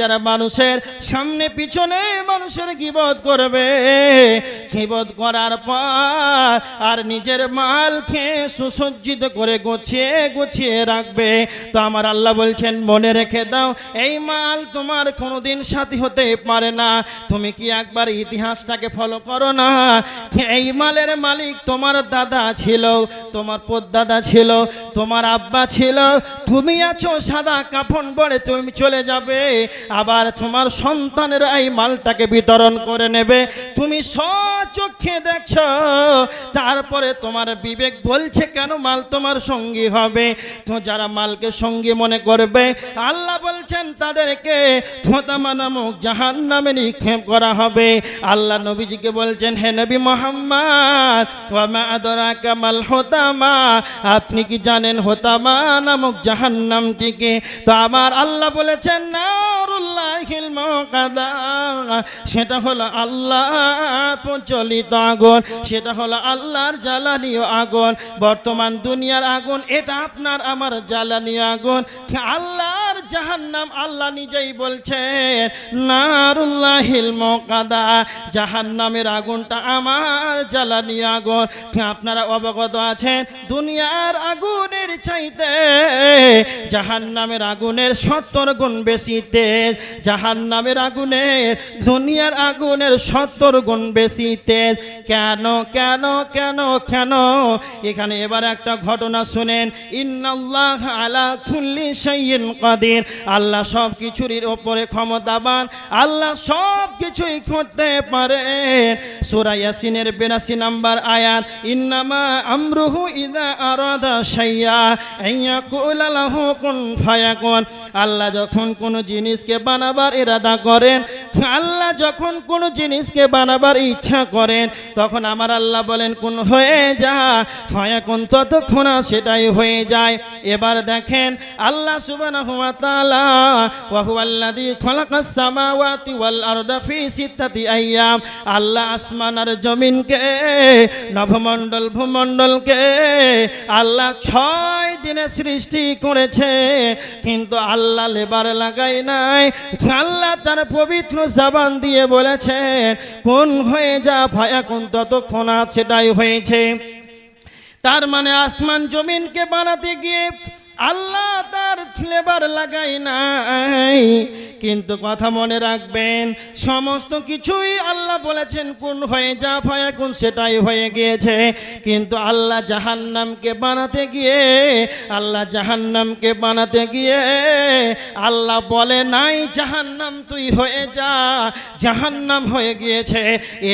যারা মানুষের সামনে পিছনে মানুষের গিবত করবে, গিবত করার পর আর নিজের মাল খেয়ে সুসজ্জিত করে গুছিয়ে গুছিয়ে রাখবে। তো আমার আল্লাহ বলছেন, মনে রেখে দাও, এই মাল তোমার কোনোদিন সাথী হতে পারে না। তুমি কি একবার ইতিহাসটাকে ফলো করো না? এই মালের মালিক তোমার দাদা ছিল, তোমার পদ্দাদা ছিল, তোমার আব্বা ছিল। তুমি আছো সাদা কাফন পরে তুমি চলে যাবে। আবার তোমার সন্তানেরা এই মালটাকে বিতরণ করে নেবে। তুমি সচক্ষে দেখছ, তারপরে তোমার বিবেক বলছে, কেন মাল তোমার সঙ্গী হবে? তো যারা মালকে সঙ্গী মনে করবে, আল্লাহ বলছেন, তাদেরকে থোতামা নামক জাহান নামে নিক্ষেপ করা হবে। আল্লাহ নবীজিকে বলছেন, হে নবী মোহাম্মদ আদরা কামাল হোতামা? আপনি কি জানেন হোতামা নামক জাহান নামটিকে তো আমার আল্লাহ বলেছেন নারুল্লাহিল মুকাদা। সেটা হলো আল্লাহ প্রচলিত আগুন, সেটা হলো আল্লাহর জ্বালানীয় আগুন। বর্তমান দুনিয়ার আগুন, এটা আপনার আমার জ্বালানীয় আগুন। আল্লাহর জাহান্নাম আল্লাহ নিজেই বলছেন, নারুল্লাহিল মুকাদা। জাহান্নামের আগুনটা আমার জ্বালানীয় আগুন। আপনারা অবগত আছেন, দুনিয়ার আগুনের চাইতে জাহান্নামের আগুনের সত্তর গুণ বেশি তেজ জাহান্নামের আগুনের, দুনিয়ার আগুনের সত্তর গুণ বেশি তেজ। কেন কেন কেন কেন? এখানে এবার একটা ঘটনা শুনেন। ইন্নাল্লাহ আলা কুল্লি শাইইন কাদির। আল্লাহ সব কিছুর ওপরে ক্ষমতাবান। আল্লাহ সব কিছুই করতে পারেন। সূরা ইয়াসিনের 82 নাম্বার আয়াত, ইন্নামা আমরুহু ইদা আরাদা শাইয়া আইয়াকুলা লাহু কুন ফায়াকুন। আল্লাহ যখন কোনো জিনিসকে বানাবার ইরাদা করেন, আল্লাহ যখন কোনো জিনিসকে বানাবার ইচ্ছা করেন, তখন আমার আল্লাহ বলেন, কোন হয়ে যা, ফায়াকুন ততক্ষণ সেটাই হয়ে যায়। এবার দেখেন, আল্লাহ সুবহানাহু ওয়া তাআলা, ওয়া হুয়াল্লাযী খালাকাস সামাওয়াতি ওয়াল আরদা ফি সিত্তাতি আইয়াম। আল্লাহ আসমান আর জমিনকে নভমণ্ডল ভূমণ্ডলকে আল্লাহ ছয় দিনে সৃষ্টি করেছে, কিন্তু আল্লাহ লেবার লাগাই নাই। আল্লাহ তার পবিত্র জবান দিয়ে বলেছেন, কোন হয়ে যা ভায়া কোন ততক্ষণ সেটাই হয়েছে। তার মানে আসমান জমিনকে বানাতে গিয়ে আল্লাহ তার লেবার লাগাই নাই। কিন্তু কথা মনে রাখবেন, সমস্ত কিছুই আল্লাহ বলেছেন, কোন হয়ে যা ভয়া কোন সেটাই হয়ে গিয়েছে। কিন্তু আল্লাহ জাহান্নামকে বানাতে গিয়ে, আল্লাহ জাহান্নামকে বানাতে গিয়ে, আল্লাহ বলে, নাই, জাহান্নাম তুই হয়ে যা, জাহান্নাম হয়ে গিয়েছে।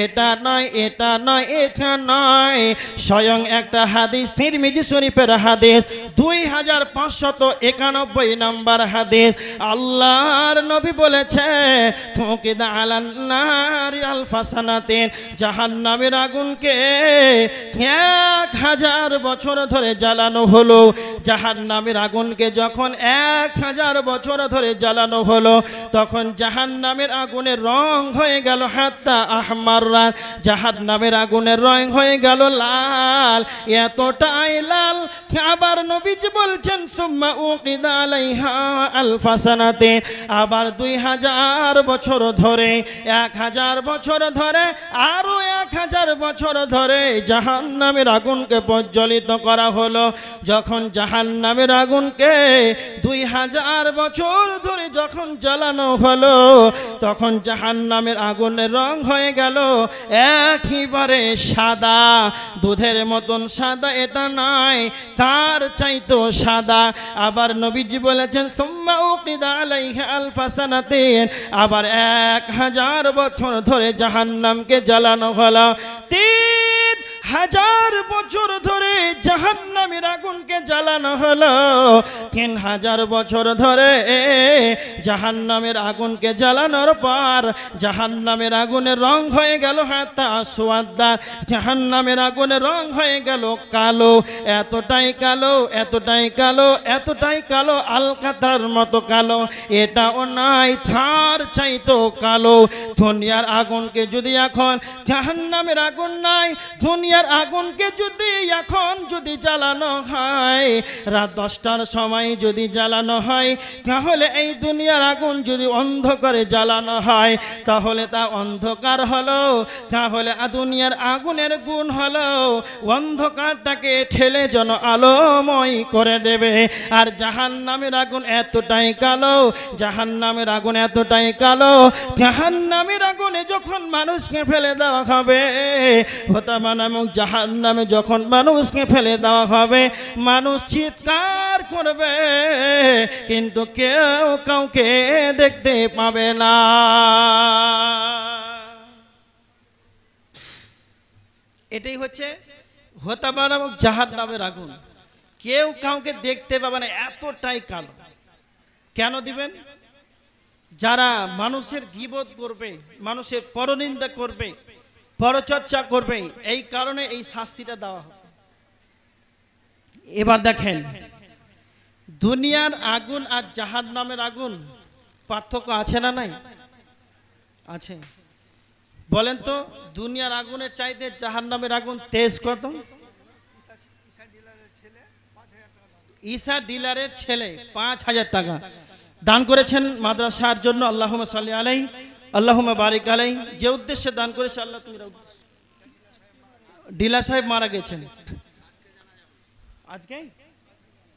এটা নয় এটা নয় এটা নয়। স্বয়ং একটা হাদিস, তিরমিজি শরীফের হাদিস দুই হাজার পাঁচশত একানব্বই নাম্বার হাদিস। আল্লাহর নবী বলেছে ফুকিদা আলান্নারি আলফাসানাতেন জাহান্নামের আগুনকে এক হাজার বছর ধরে জ্বালানো হলো। জাহান্নামের আগুনকে যখন এক হাজার বছর ধরে জ্বালানো হলো, তখন জাহান্নামের আগুনের রং হয়ে গেল হাত্তা আহমাররা। জাহান্নামের আগুনের রং হয়ে গেল লাল। এতটাই লাল আবার নবীজি বলছেন, সুম্মা উকিদা আলাইহা আলফাসানাতে। আবার দুই হাজার বছর ধরে, এক হাজার বছর ধরে আরও এক হাজার বছর ধরে জাহান নামের আগুনকে প্রজ্বলিত করা হলো। যখন জাহান নামের আগুনকে দুই হাজার বছর ধরে যখন জ্বালানো হলো, তখন জাহান নামের আগুনের রং হয়ে গেল একেবারে সাদা। দুধের মতন সাদা এটা নয় তার চাইতো সাদা। আবার নবীজি বলেছেন, সুম্মা উকিদা আলাইহা আবার এক হাজার বছর ধরে জাহান্নামকে জ্বালানো হলো। তিন হাজার বছর ধরে জাহান্নামের আগুনকে জ্বালানো হলো। তিন হাজার বছর ধরে জাহান্নামের আগুনকে জ্বালানোর পর জাহান্নামের আগুনের রং হয়ে গেল হাতা সোয়াদ্দা জাহান্নামের আগুনের রং হয়ে গেল কালো। এতটাই কালো এতটাই কালো এতটাই কালো, আলকাতার মতো কালো। এটাও নাই থার চাইতো কালো। দুনিয়ার আগুনকে যদি এখন জাহান্নামের আগুন নাই দুনিয়া দুনিয়ার আগুনকে যদি এখন যদি জ্বালানো হয়, রাত দশটার সময় যদি জ্বালানো হয়, তাহলে এই দুনিয়ার আগুন যদি অন্ধকারে জ্বালানো হয়, তাহলে তা অন্ধকার হলো, তাহলে দুনিয়ার আগুনের গুণ হলো, অন্ধকারটাকে ঠেলে যেন আলোময় করে দেবে। আর জাহান নামের আগুন এতটাই কালো জাহান নামের আগুন এতটাই কালো জাহান নামের আগুনে যখন মানুষকে ফেলে দেওয়া হবে, হতামা নামক জাহান নামে যখন মানুষকে ফেলে দেওয়া হবে, মানুষ চিৎকার করবে, কিন্তু কেউ কাউকে দেখতে পাবে না। এটাই হচ্ছে হতামা নামক জাহান নামের আগুন। কেউ কাউকে দেখতে পাবে না, এতটাই কালো। কেন দিবেন? যারা মানুষের গিবত করবে, মানুষের পরনিন্দা করবে পরচর্চা করবে এই কারণে এই শাস্তিটা দেওয়া হবে। এবার দেখেন, দুনিয়ার আগুন আর জাহান নামের আগুন পার্থক্য আছে না নাই? আছে। বলেন তো, দুনিয়ার আগুনের চাইতে জাহান নামের আগুন তেজ কত? ঈশা ডিলারের ছেলে পাঁচ হাজার টাকা। দান করেছেন মাদ্রাসার জন্য আল্লাহ সাল্লি আলাই আল্লাহ বারিক আলাই যে উদ্দেশ্যে দান করেছে আল্লাহ তুমি। ডিলার সাহেব মারা গেছেন। আজকে?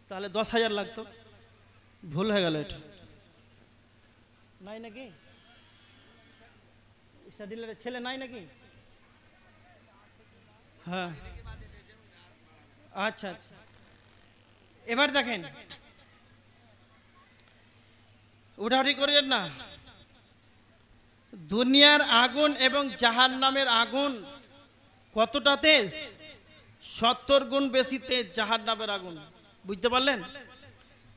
তাহলে দশ হাজার লাগতো। ভুল হয়ে গেল এটা। নাই নাকি? ছেলে নাই নাকি? হ্যাঁ। আচ্ছা আচ্ছা। এবার দেখেন। উঠাউঠি করিয়েন না। দুনিয়ার আগুন এবং জাহান নামের আগুন কতটা তেজ? সত্তর গুণ বেশি তেজ জাহান নামের আগুন। বুঝতে পারলেন?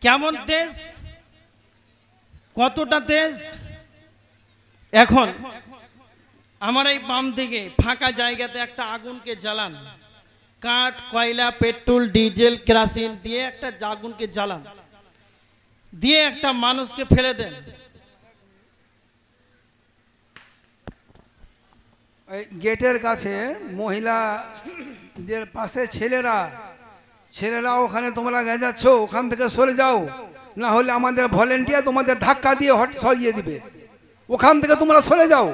কেমন তেজ? কতটা তেজ? এখন আমার এই বাম দিকে ফাঁকা জায়গাতে একটা আগুনকে জ্বালান। কাঠ, কয়লা, পেট্রোল, ডিজেল, কেরাসিন দিয়ে একটা আগুনকে জ্বালান। দিয়ে একটা মানুষকে ফেলে দেন। গেটের কাছে মহিলাদের পাশে ছেলেরা ছেলেরা, ওখানে তোমরা যাচ্ছ, ওখান থেকে সরে যাও। না হলে আমাদের ভলেন্টিয়ার তোমাদের ধাক্কা দিয়ে সরিয়ে দিবে। ওখান থেকে তোমরা সরে যাও।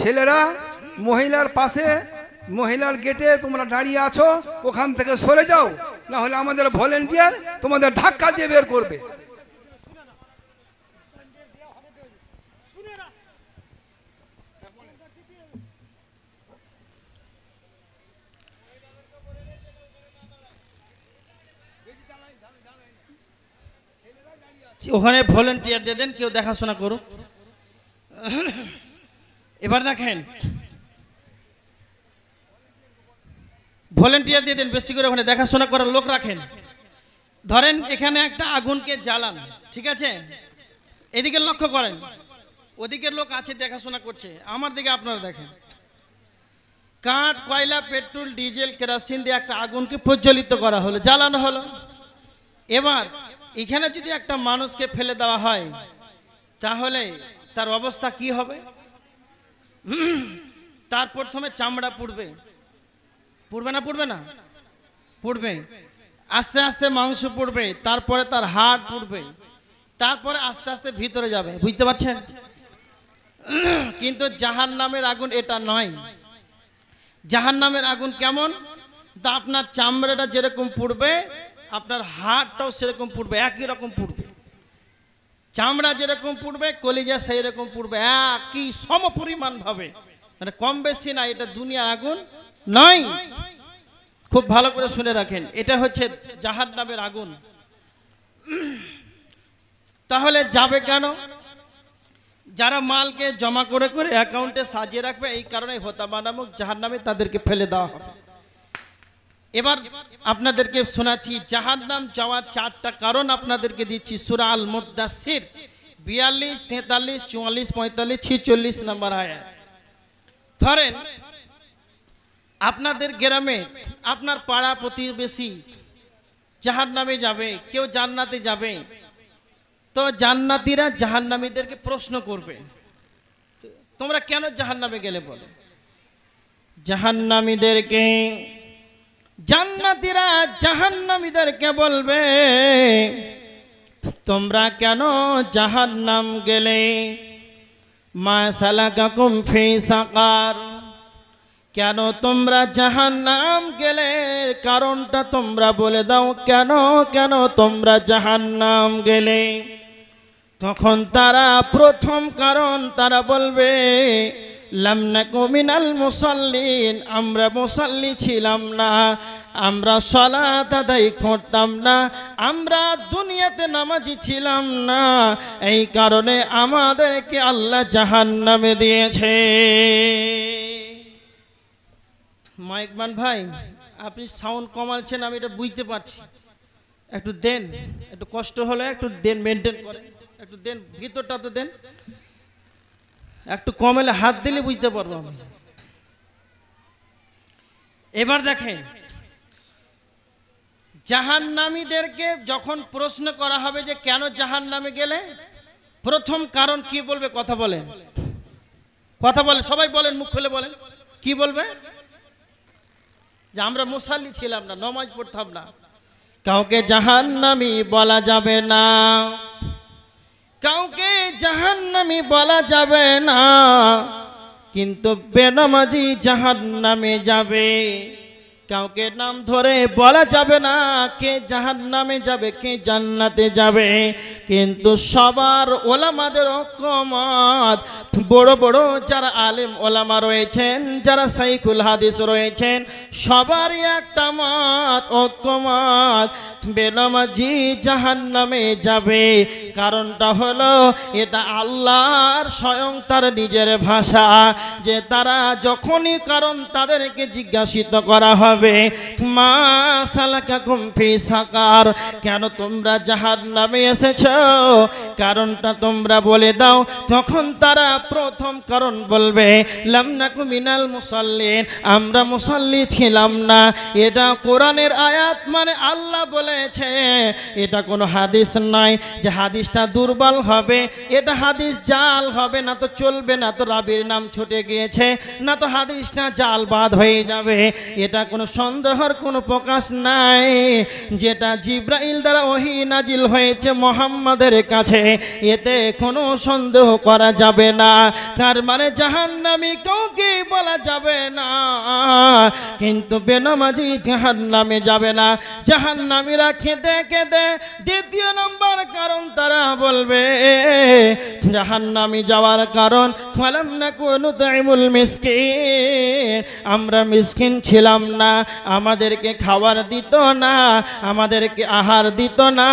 ছেলেরা, মহিলার পাশে, মহিলার গেটে তোমরা দাঁড়িয়ে আছো, ওখান থেকে সরে যাও। না হলে আমাদের ভলেন্টিয়ার তোমাদের ধাক্কা দিয়ে বের করবে। ওখানে ভলেন্টিয়ার দিয়ে দেন, কেউ দেখাশোনা করুক। এবার দেখেন ভলেন্টিয়ার দিয়ে দেন, বেশি করে ওখানে দেখাশোনা করার লোক রাখেন। ধরেন, এখানে একটা আগুনকে জ্বালান, ঠিক আছে? এদিকে লক্ষ্য করেন ওদিকের লোক আছে, দেখাশোনা করছে। আমার দিকে আপনারা দেখেন। কাঠ, কয়লা, পেট্রোল, ডিজেল, কেরোসিন দিয়ে একটা আগুনকে প্রজ্বলিত করা হলো, জ্বালানো হলো। এবার এখানে যদি একটা মানুষকে ফেলে দেওয়া হয়, তাহলে তার অবস্থা কি হবে? তার প্রথমে চামড়া পুড়বে। পুড়বে না পুড়বে না? পুড়বে। আস্তে আস্তে মাংস পুড়বে, তারপরে তার হাড় পুড়বে, তারপরে আস্তে আস্তে ভিতরে যাবে। বুঝতে পারছেন? কিন্তু জাহান নামের আগুন এটা নয়। জাহান নামের আগুন কেমন? তা আপনার চামড়াটা যেরকম পুড়বে আপনার হাড়টাও সেরকম পুড়বে, একই রকম পুড়বে। চামড়া যেরকম পুড়বে, কলিজা সেই রকম পুড়বে, একই সম পরিমাণ ভাবে। মানে কম বেশি না, এটা দুনিয়ার আগুন নয়। খুব ভালো করে শুনে রাখেন, এটা হচ্ছে জাহান নামের আগুন। তাহলে যাবে কেন? যারা মালকে জমা করে করে অ্যাকাউন্টে সাজিয়ে রাখবে, এই কারণে হোতামা নামক জাহান নামে তাদেরকে ফেলে দেওয়া হবে। এবার আপনাদেরকে শোনাচ্ছি জাহান নাম যাওয়ার চারটা কারণ আপনাদেরকে দিচ্ছি। সুরা আল মুদাসির বিয়াল্লিশ, তেতাল্লিশ, চুয়াল্লিশ, পঁয়তাল্লিশ, ছিচল্লিশ নাম্বার আয়াত। ধরেন, আপনাদের গ্রামে, আপনার পাড়া প্রতিবেশী জাহান নামে যাবে, কেউ জান্নাতে যাবে, তো জান্নাতিরা জাহান্নামীদেরকে প্রশ্ন করবে, তোমরা কেন জাহান্নামে গেলে বলো? জাহান্নামীদেরকে জান্নাতীরা জাহান্নামীদেরকে বলবে, তোমরা কেন জাহান্নাম গেলে? মা সালাকাকুম ফি সাকার। কেন তোমরা জাহান্নাম গেলে? কারণটা তোমরা বলে দাও, কেন কেন তোমরা জাহান্নাম গেলে? তখন তারা প্রথম কারণ তারা বলবে আমরা মুসাল্লি ছিলাম না, আমরা সলাত আদায় করতাম না, আমরা দুনিয়াতে নামাজি ছিলাম না, এই কারণে আমাদেরকে আল্লাহ জাহান্নামে দিয়েছে। মাইকমান ভাই, আপনি সাউন্ড কমাচ্ছেন, আমি এটা বুঝতে পারছি। একটু দেন, একটু কষ্ট হলে একটু দেন মেনটেন করেন। একটু দেন, ভিতরটা তো দেন। একটু কমেলে হাত দিলে বুঝতে পারব আমি। এবার দেখেন, জাহান্নামীদেরকে যখন প্রশ্ন করা হবে যে কেন জাহান্নামে গেলে, প্রথম কারণ কি বলবে কথা বলেন। কথা বলে সবাই বলেন, মুখ খুলে বলেন। কি বলবে? যে আমরা মুসাল্লি ছিলাম না, নমাজ পড়তাম না। কাউকে জাহান্নামি বলা যাবে না। কাউকে জাহান্নামি বলা যাবে না কিন্তু বেনামাজি জাহান্নামে যাবে। কাউকে নাম ধরে বলা যাবে না কে জাহান নামে যাবে, কে জান্নাতে যাবে। কিন্তু সবার ওলামাদের ঐক্যমত, বড় বড় যারা আলেম ওলামা রয়েছেন, যারা সাইকুল হাদিস রয়েছেন, সবারই একটা মত, ঐক্যমত, বেনামাজি জাহান নামে যাবে। কারণটা হলো, এটা আল্লাহর স্বয়ং তার নিজের ভাষা, যে তারা যখনই কারণ তাদেরকে জিজ্ঞাসিত করা হবে। মা সালাকা কুমফি সাকার, কেন তোমরা জাহার নামে এসেছ? কারণটা তোমরা বলে দাও। তখন তারা প্রথম কারণ বলবে লামনাকু মিনাল মুসাল্লিন, আমরা মুসাল্লি ছিলাম না। এটা কোরআনের আয়াত মানে আল্লাহ বলেছে। এটা কোনো হাদিস নয় যে হাদিসটা দুর্বল হবে। এটা হাদিস জাল হবে, না তো চলবে, না তো রাবির নাম ছুটে গিয়েছে, না তো হাদিসটা জাল বাদ হয়ে যাবে। এটা কোনো সন্দেহর কোনো প্রকাশ নাই। যেটা জিব্রাইল দ্বারা ওহি নাজিল হয়েছে মোহাম্মদের কাছে, এতে কোনো সন্দেহ করা যাবে না। তার মানে জাহান্নামি কাউকে বলা যাবে না। কিন্তু বেনামাজি জাহান্নামে যাবে না। জাহান্নামীরা খেতে খেতে দ্বিতীয় নম্বর কারণ তারা বলবে, জাহান্নামি যাওয়ার কারণ, ফালাম না কোনো তাইমুল মিসকিন, আমরা মিসকিন ছিলাম না। আমাদেরকে খাবার দিত না, আমাদেরকে আহার দিত না।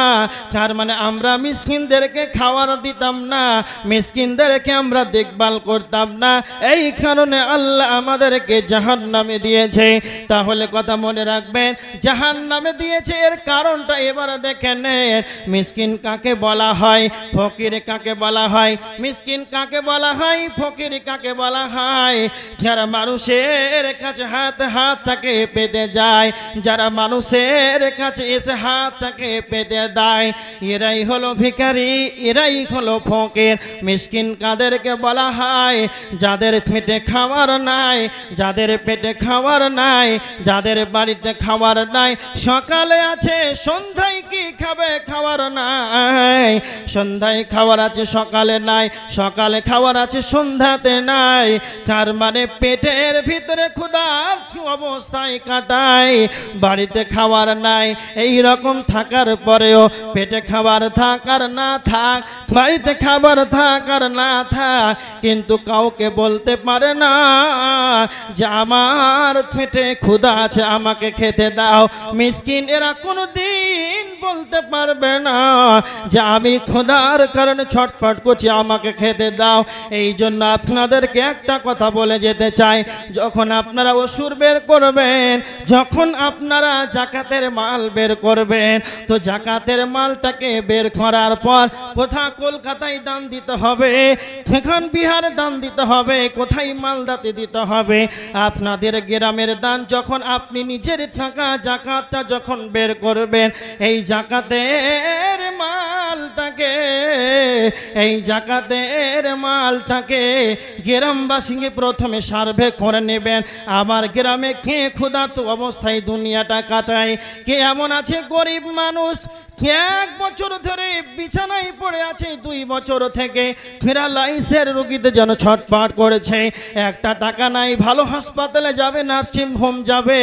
তার মানে আমরা মিসকিনদেরকে খাবার দিতাম না, মিসকিনদেরকে আমরা দেখভাল করতাম না। এই কারণে আল্লাহ আমাদেরকে জাহান নামে দিয়েছে। তাহলে কথা মনে রাখবেন জাহান নামে দিয়েছে এর কারণটা এবার দেখে নেন। মিসকিন কাকে বলা হয়? ফকির কাকে বলা হয়? মিসকিন কাকে বলা হয়? ফকির কাকে বলা হয়? যারা মানুষের কাছে হাত হাতটাকে পেতে যায়, যারা মানুষের কাছে এসে হাতটাকে পেতে দেয়, এরাই হলো ভিখারি, এরাই হলো ফকির। মিসকিন কাদেরকে বলা হয়, যাদের পেটে খাওয়ার নাই, যাদের পেটে খাওয়ার নাই, যাদের বাড়িতে খাওয়ার নাই, সকালে আছে, সন্ধ্যায় কি খাবে খাওয়ার নাই? সন্ধ্যায় খাবার আছে, সকালে নাই, সকালে খাবার আছে, সন্ধ্যাতে নাই। তার মানে পেটের ভিতরে অবস্থায় কাটাই বাড়িতে খাবার নাই, এই রকম থাকার পরেও পেটে খাবার থাকার না থাক, বাড়িতে খাবার থাকার না থাক, কিন্তু কাউকে বলতে পারে না যে আমার পেটে ক্ষুধা আছে, আমাকে খেতে দাও। মিসকিন এরা কোনো দিন বলতে পারবে না যে আমি ক্ষুধার কারণে ছটফট করছি, আমাকে খেতে দাও। এই জন্য আপনাদেরকে একটা কথা বলে যেতে চাই, যখন আপনারা ওষুধ বের করবেন, যখন আপনারা জাকাতের মাল বের করবেন, তো জাকাতের মালটাকে বের করার পর কোথা কলকাতায় দান দিতে হবে সেখান বিহারে দান দিতে হবে, কোথায় মালদাতে দিতে হবে, আপনাদের গ্রামের দান যখন আপনি নিজের টাকা, জাকাতটা যখন বের করবেন, এই জাকাতের মালটাকে মালটাকে, এই জাকাতের মালটাকে গ্রামবাসীকে প্রথমে সার্ভে করে নেবেন। আমার গ্রামে কে ক্ষুধার্ত অবস্থায় দুনিয়াটা কাটায়? কে এমন আছে গরিব মানুষ? এক বছর ধরে বিছানায় পড়ে আছে দুই বছর থেকে? ফেরালাইসের রুগীতে যেন ছটপাট করেছে। একটা টাকা নাই, ভালো হাসপাতালে যাবে, নার্সিং হোম যাবে।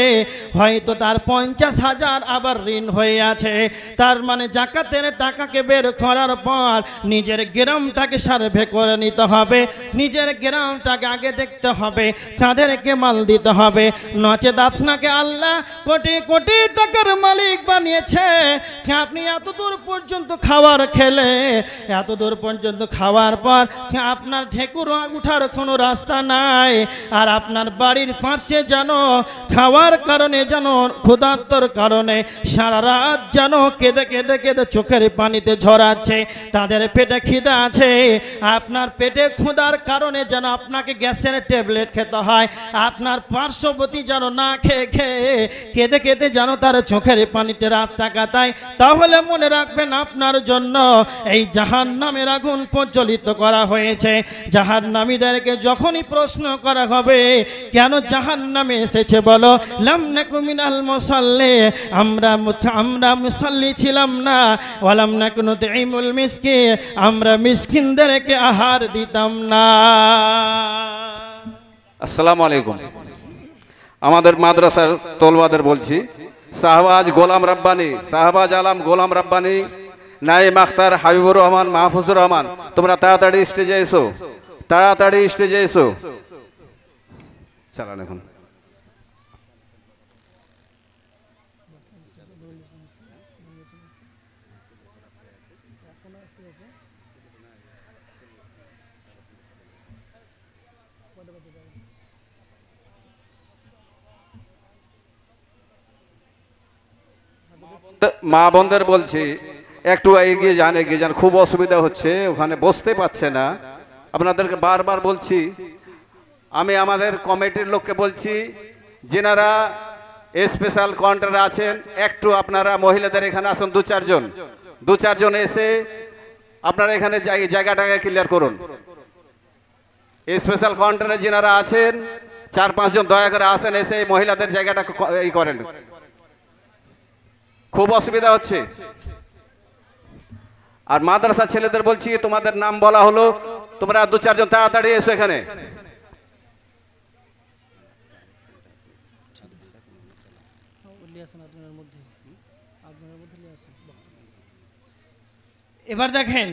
হয়তো তার পঞ্চাশ হাজার আবার ঋণ হয়ে আছে। তার মানে জাকাতের টাকাকে বের করার পর নিজের গ্রামটাকে সার্ভে করে নিতে হবে। নিজের গ্রামটাকে আগে দেখতে হবে, তাদেরকে মাল দিতে হবে। নচেত আপনাকে আল্লাহ কোটি কোটি টাকার মালিক বানিয়েছে। আপনি এত দূর পর্যন্ত খাবার খেলে এত দূর পর্যন্ত খাওয়ার পর আপনার ঠেকুর উঠার কোনো রাস্তা নাই, আর আপনার বাড়ির পাশে যেন, খাওয়ার কারণে যেন, ক্ষুধার্তর কারণে সারা রাত যেন কেঁদে কেঁদে কেঁদে চোখের পানিতে ঝরাচ্ছে তাদের পেটে খিদে আছে, আপনার পেটে ক্ষুধার কারণে যেন আপনাকে গ্যাসের ট্যাবলেট খেতে হয়, আপনার পার্শ্ববর্তী যেন না খেয়ে খেয়ে কেঁদে কেঁদে যেন তার চোখের পানিতে রাতটা কাটায়। তাহলে মনে রাখবেন আপনার জন্য এই জাহান নামের আগুন প্রজ্বলিত করা হয়েছে। জাহান নামীদেরকে যখনই প্রশ্ন করা হবে, কেন জাহান নামে এসেছে বলো? লাম নাকুমিনাল মুসাল্লি, আমরা আমরা মুসাল্লি ছিলাম না, ওয়ালাম নাকুনু তাইমুল মিসকি, আমরা মিসকিনদেরকে আহার দিতাম না। আসসালামু আলাইকুম। আমাদের মাদ্রাসার তলবাদের বলছি, শাহবাজ গোলাম রাব্বানি, শাহবাজ আলম গোলাম রাব্বানি নাইম আখতার হাবিবুর রহমান, মাহফুজুর রহমান, তোমরা তাড়াতাড়ি স্টেজে এসো, তাড়াতাড়ি স্টেজে এসো। চালান এখন। মা বন্ধের বলছি, একটু এগিয়ে যান এগিয়ে যান খুব অসুবিধা হচ্ছে, ওখানে বসতে পারছে না। আপনাদেরকে বারবার বলছি, আমি আমাদের কমিটির লোককে বলছি, যেনারা স্পেশাল কাউন্টারে আছেন, একটু আপনারা মহিলাদের এখানে আসুন, দু চারজন। দু চারজন এসে আপনারা এখানে জায়- জায়গাটাকে ক্লিয়ার করুন। স্পেশাল কাউন্টারে যেনারা আছেন, চার পাঁচজন দয়া করে আসেন, এসে মহিলাদের জায়গাটা ই করেন। খুব অসুবিধা হচ্ছে। আর মাদ্রাসা ছেলেদের বলছি, তোমাদের নাম বলা হলো, তোমরা দু চারজন তাড়াতাড়ি এসো এখানে। এবার দেখেন,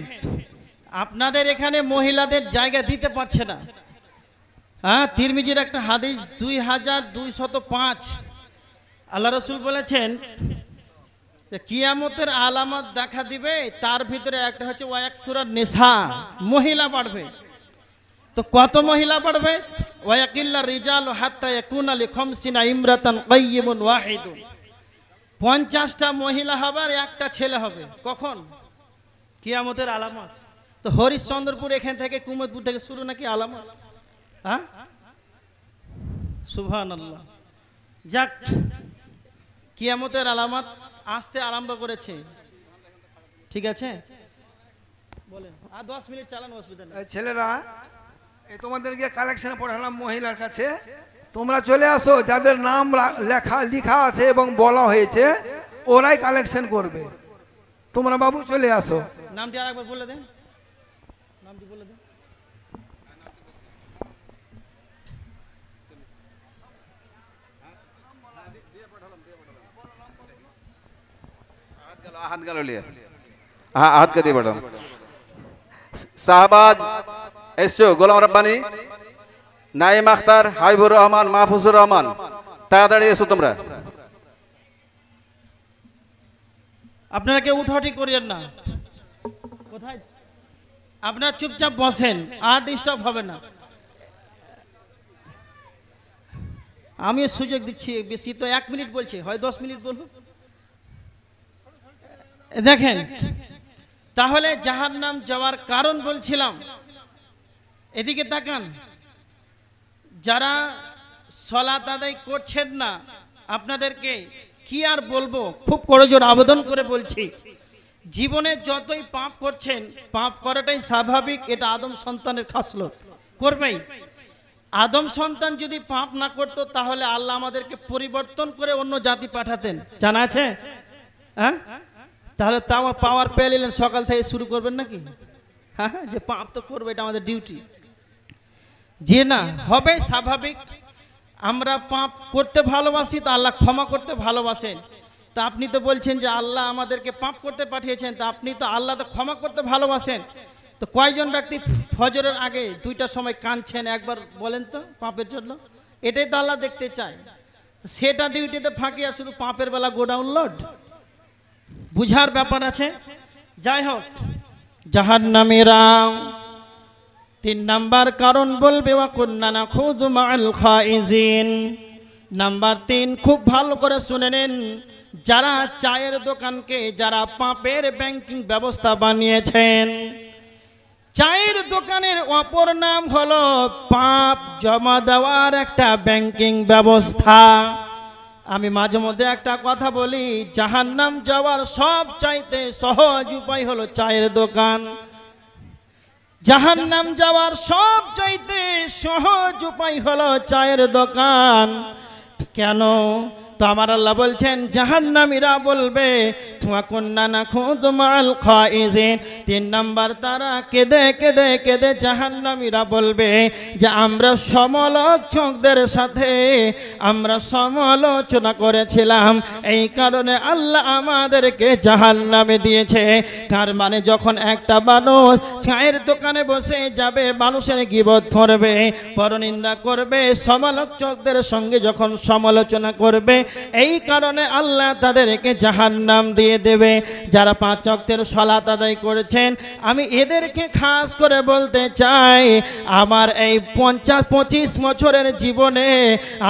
আপনাদের এখানে মহিলাদের জায়গা দিতে পারছে না। হ্যাঁ তিরমিজির একটা হাদিস দুই হাজার দুই শত পাঁচ। আল্লাহ রসুল বলেছেন কিয়ামতের আলামত দেখা দিবে, তার ভিতরে একটা হচ্ছে ওয়াক সুরার নেশা মহিলা বাড়বে। তো কত মহিলা বাড়বে? ওয়াকিল্লা রিজাল হাত্তা ইয়াকুন আলী খমসিনা ইমরাতান পঞ্চাশটা মহিলা হবে আর একটা ছেলে হবে। কখন? কিয়ামতের আলামত। তো হরিশ্চন্দ্রপুর এখান থেকে কুমদপুর থেকে শুরু নাকি আলামত? হ্যাঁ? সুভান আল্লাহ যাক, কিয়ামতের আলামত আসতে আরম্ভ করেছে। ঠিক আছে? বলেন। আর দশ মিনিট চালানো অসুবিধা নেই। ছেলেরা এই তোমাদেরকে কালেকশনে পড়ালাম মহিলার কাছে। তোমরা চলে আসো যাদের নাম লেখা লেখা আছে এবং বলা হয়েছে ওরাই কালেকশন করবে। তোমরা বাবু চলে আসো। নামটি আর একবার বলে দেন। নামটি বলে দেন। হাতকে দিয়ে পাঠান শাহবাজ গোলাম রব্বানি নাইম আখতার হাবিবুর রহমান মাহফুজুর রহমান তাড়াতাড়ি এসো তোমরা আপনারা কেউ করিয়েন না কোথায় আপনারা চুপচাপ বসেন আর ডিস্টার্ব হবে না আমি সুযোগ দিচ্ছি বেশি তো এক মিনিট বলছে হয় দশ মিনিট বলুন দেখেন, তাহলে যাহার নাম যাওয়ার কারণ বলছিলাম। এদিকে তাকান, যারা সলাত আদায় করছেন না, আপনাদেরকে কি আর বলব? খুব করজোর আবেদন করে বলছি। জীবনে যতই পাপ করছেন, পাপ করাটাই স্বাভাবিক, এটা আদম সন্তানের খাসলত। করবেই আদম সন্তান যদি পাপ না করতো, তাহলে আল্লাহ আমাদেরকে পরিবর্তন করে অন্য জাতি পাঠাতেন। জানা আছে? হ্যাঁ? তাহলে তা আমার পাওয়ার পেয়ে নিলেন সকাল থেকে শুরু করবেন নাকি? হ্যাঁ হ্যাঁ, যে পাপ তো করবে এটা আমাদের ডিউটি যে না হবে স্বাভাবিক। আমরা পাপ করতে ভালোবাসি তো আল্লাহ ক্ষমা করতে ভালোবাসেন। তা আপনি তো বলছেন যে আল্লাহ আমাদেরকে পাপ করতে পাঠিয়েছেন তা আপনি তো আল্লাহ তো ক্ষমা করতে ভালোবাসেন। তো কয়জন ব্যক্তি ফজরের আগে দুইটার সময় কাঁদছেন একবার বলেন তো পাপের জন্য? এটাই তো আল্লাহ দেখতে চায়। সেটা ডিউটিতে ফাঁকি আর শুধু পাপের বেলা গোডাউন লোড বুঝার ব্যাপার আছে? যাই হোক জাহার নামে রাম, তিন নাম্বার কারণ বলবে নাম্বার তিন, খুব ভালো করে শুনে নিন, যারা চায়ের দোকানকে, যারা পাপের ব্যাংকিং ব্যবস্থা বানিয়েছেন, চায়ের দোকানের অপর নাম হলো পাপ জমা দেওয়ার একটা ব্যাংকিং ব্যবস্থা। আমি মাঝে মধ্যে একটা কথা বলি, জাহান্নাম যাওয়ার সব চাইতে সহজ উপায় হলো চায়ের দোকান। জাহান্নাম যাওয়ার সব চাইতে সহজ উপায় হলো চায়ের দোকান। কেন? তো আমার আল্লাহ বলছেন, জাহান্নামীরা বলবে, তোমা কন্যা না খুদ মাল খাইজিন? তিন নাম্বার তারা কেঁদে কেঁদে কেঁদে জাহান্নামীরা বলবে যে, আমরা সমালোচকদের সাথে, আমরা সমালোচনা করেছিলাম। এই কারণে আল্লাহ আমাদেরকে জাহান্নামে দিয়েছে। তার মানে যখন একটা মানুষ চায়ের দোকানে বসে যাবে, মানুষের গিবত করবে, পরনিন্দা করবে, সমালোচকদের সঙ্গে যখন সমালোচনা করবে এই কারণে আল্লাহ তাদেরকে জাহান্নাম দিয়ে দেবে। যারা পাঁচ অক্তের সলাত আদায় করেছেন, আমি এদেরকে খাস করে বলতে চাই, আমার এই পঞ্চাশ পঁচিশ বছরের জীবনে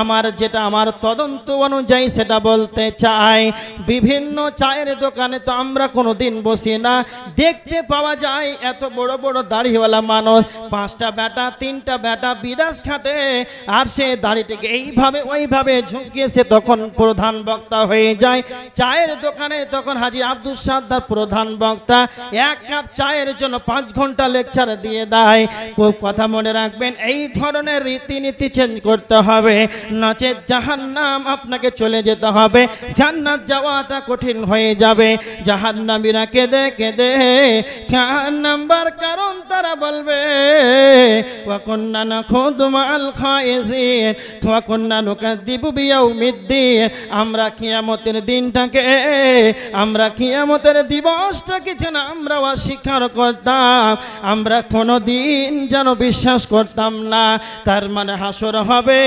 আমার যেটা আমার তদন্ত অনুযায়ী সেটা বলতে চাই, বিভিন্ন চায়ের দোকানে তো আমরা কোনো দিন বসি না, দেখতে পাওয়া যায় এত বড় বড় দাড়িওয়ালা মানুষ, পাঁচটা বেটা তিনটা বেটা বিরাজ খাটে আর সে দাড়িটিকে এইভাবে ওইভাবে ঝুঁকিয়ে সে তখন প্রধান বক্তা হয়ে যায়। চায়ের দোকানে তখন হাজি আব্দুল সাদ্দার প্রধান বক্তা। এক কাপ চায়ের জন্য পাঁচ ঘণ্টা লেকচার দিয়ে দেয়। খুব কথা মনে রাখবেন, এই ধরনের রীতিনীতি চেঞ্জ করতে হবে। নচেত জাহান্নাম আপনাকে চলে যেতে হবে। জান্নাত যাওয়াটা কঠিন হয়ে যাবে। জাহান্নামীরা কেঁদে কেঁদে চার নাম্বার কারণ তারা বলবে, ওয়াকুন্না নাখুদ মাল খায়েজিন ওয়াকুন্না নুকাদ্দিবু বিয়াউমিদ্দিন। আমরা কিয়ামতের দিনটাকে, আমরা কিয়ামতের দিবসটাকে যেন আমরা অস্বীকার করতাম, আমরা কোনো দিন যেন বিশ্বাস করতাম না। তার মানে হাসর হবে,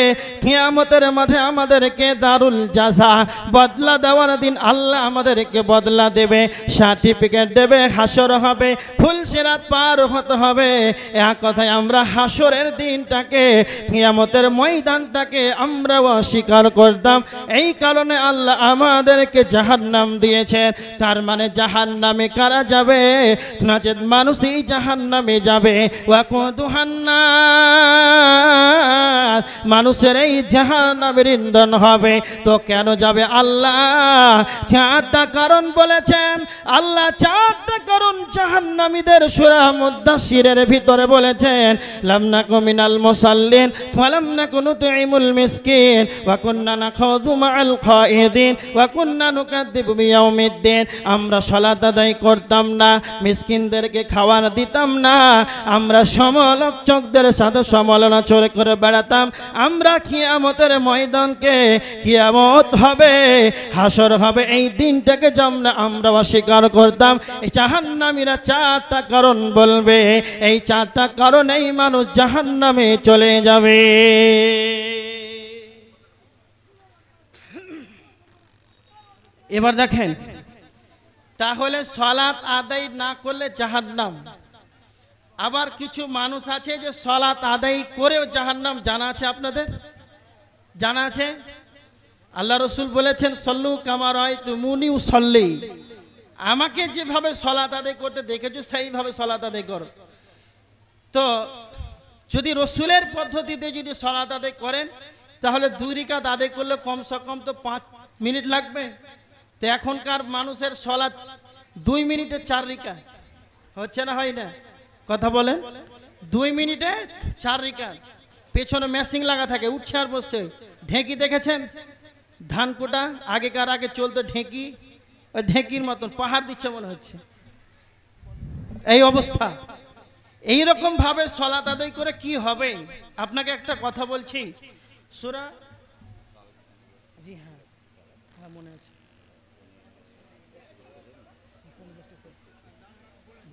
কিয়ামতের মাঠে আমাদেরকে দারুল জাজা বদলা দেওয়ার দিন আল্লাহ আমাদেরকে বদলা দেবে, সার্টিফিকেট দেবে, হাসর হবে, ফুল সেরাত পার হতে হবে। এক কথায় আমরা হাসরের দিনটাকে, কিয়ামতের ময়দানটাকে আমরা অস্বীকার করতাম। এই কারণে আল্লাহ আমাদেরকে জাহান্নাম দিয়েছেন। তার মানে জাহান্নামে কারা যাবে? নাচেত মানুষই জাহান্নামে যাবে। ওয়াকুদুহান্না মানুষের এই জাহান্নামের ইন্ধন হবে। তো কেন যাবে আল্লাহ? চারটা কারণ বলেছেন। আল্লাহ চারটা কারণ জাহান্নামীদের সুরা মুদাসিরের ভিতরে বলেছেন। লামনা কমিনাল মুসাল্লিন ফালামনা কুনু তুইমুল মিসকিন, ওয়া কুন্না নাখাযু আমরা সালাত আদায় করতাম না, মিসকিনদেরকে খাবার দিতাম না। আমরা সমালোচকদের সাথে সমালোচনা করে বেড়াতাম। আমরা কিয়ামতের ময়দানকে কিয়ামত হবে, হাসর হবে, এই দিনটাকে যেমন আমরা অস্বীকার করতাম। এই জাহান্নামীরা চারটা কারণ বলবে। এই চারটা কারণেই মানুষ জাহান্নামে চলে যাবে। এবার দেখেন। তাহলে সলাৎ আদায় না করলে জাহান্নাম। আবার কিছু মানুষ আছে যে সলাৎ আদায় করেও জাহান্নাম, জানা আছে আপনাদের? জানা আছে? আল্লাহ রসুল বলেছেন, সল্লু কামার হয় তুমুনি সল্লি আমাকে যেভাবে সলাৎ আদায় করতে দেখেছ, সেইভাবে সলাৎ আদায় করো। তো যদি রসুলের পদ্ধতিতে যদি সলাৎ আদায় করেন, তাহলে দুই রিকাত আদায় করলে কমসে কম তো পাঁচ মিনিট লাগবে। তো এখনকার মানুষের সলাৎ দুই মিনিটে চার রিকা হচ্ছে না হয় না? কথা বলেন। দুই মিনিটে চার রিকা পেছনে মেশিং লাগা থাকে, উঠছে আর বসছে। ঢেঁকি দেখেছেন? ধান কোটা, আগেকার আগে চলতো ঢেঁকি। ওই ঢেঁকির মতন, পাহাড় দিচ্ছে মনে হচ্ছে। এই অবস্থা। এই রকম ভাবে সলাত আদায় করে কি হবে? আপনাকে একটা কথা বলছি। সুরা জি হ্যাঁ হ্যাঁ মনে আছে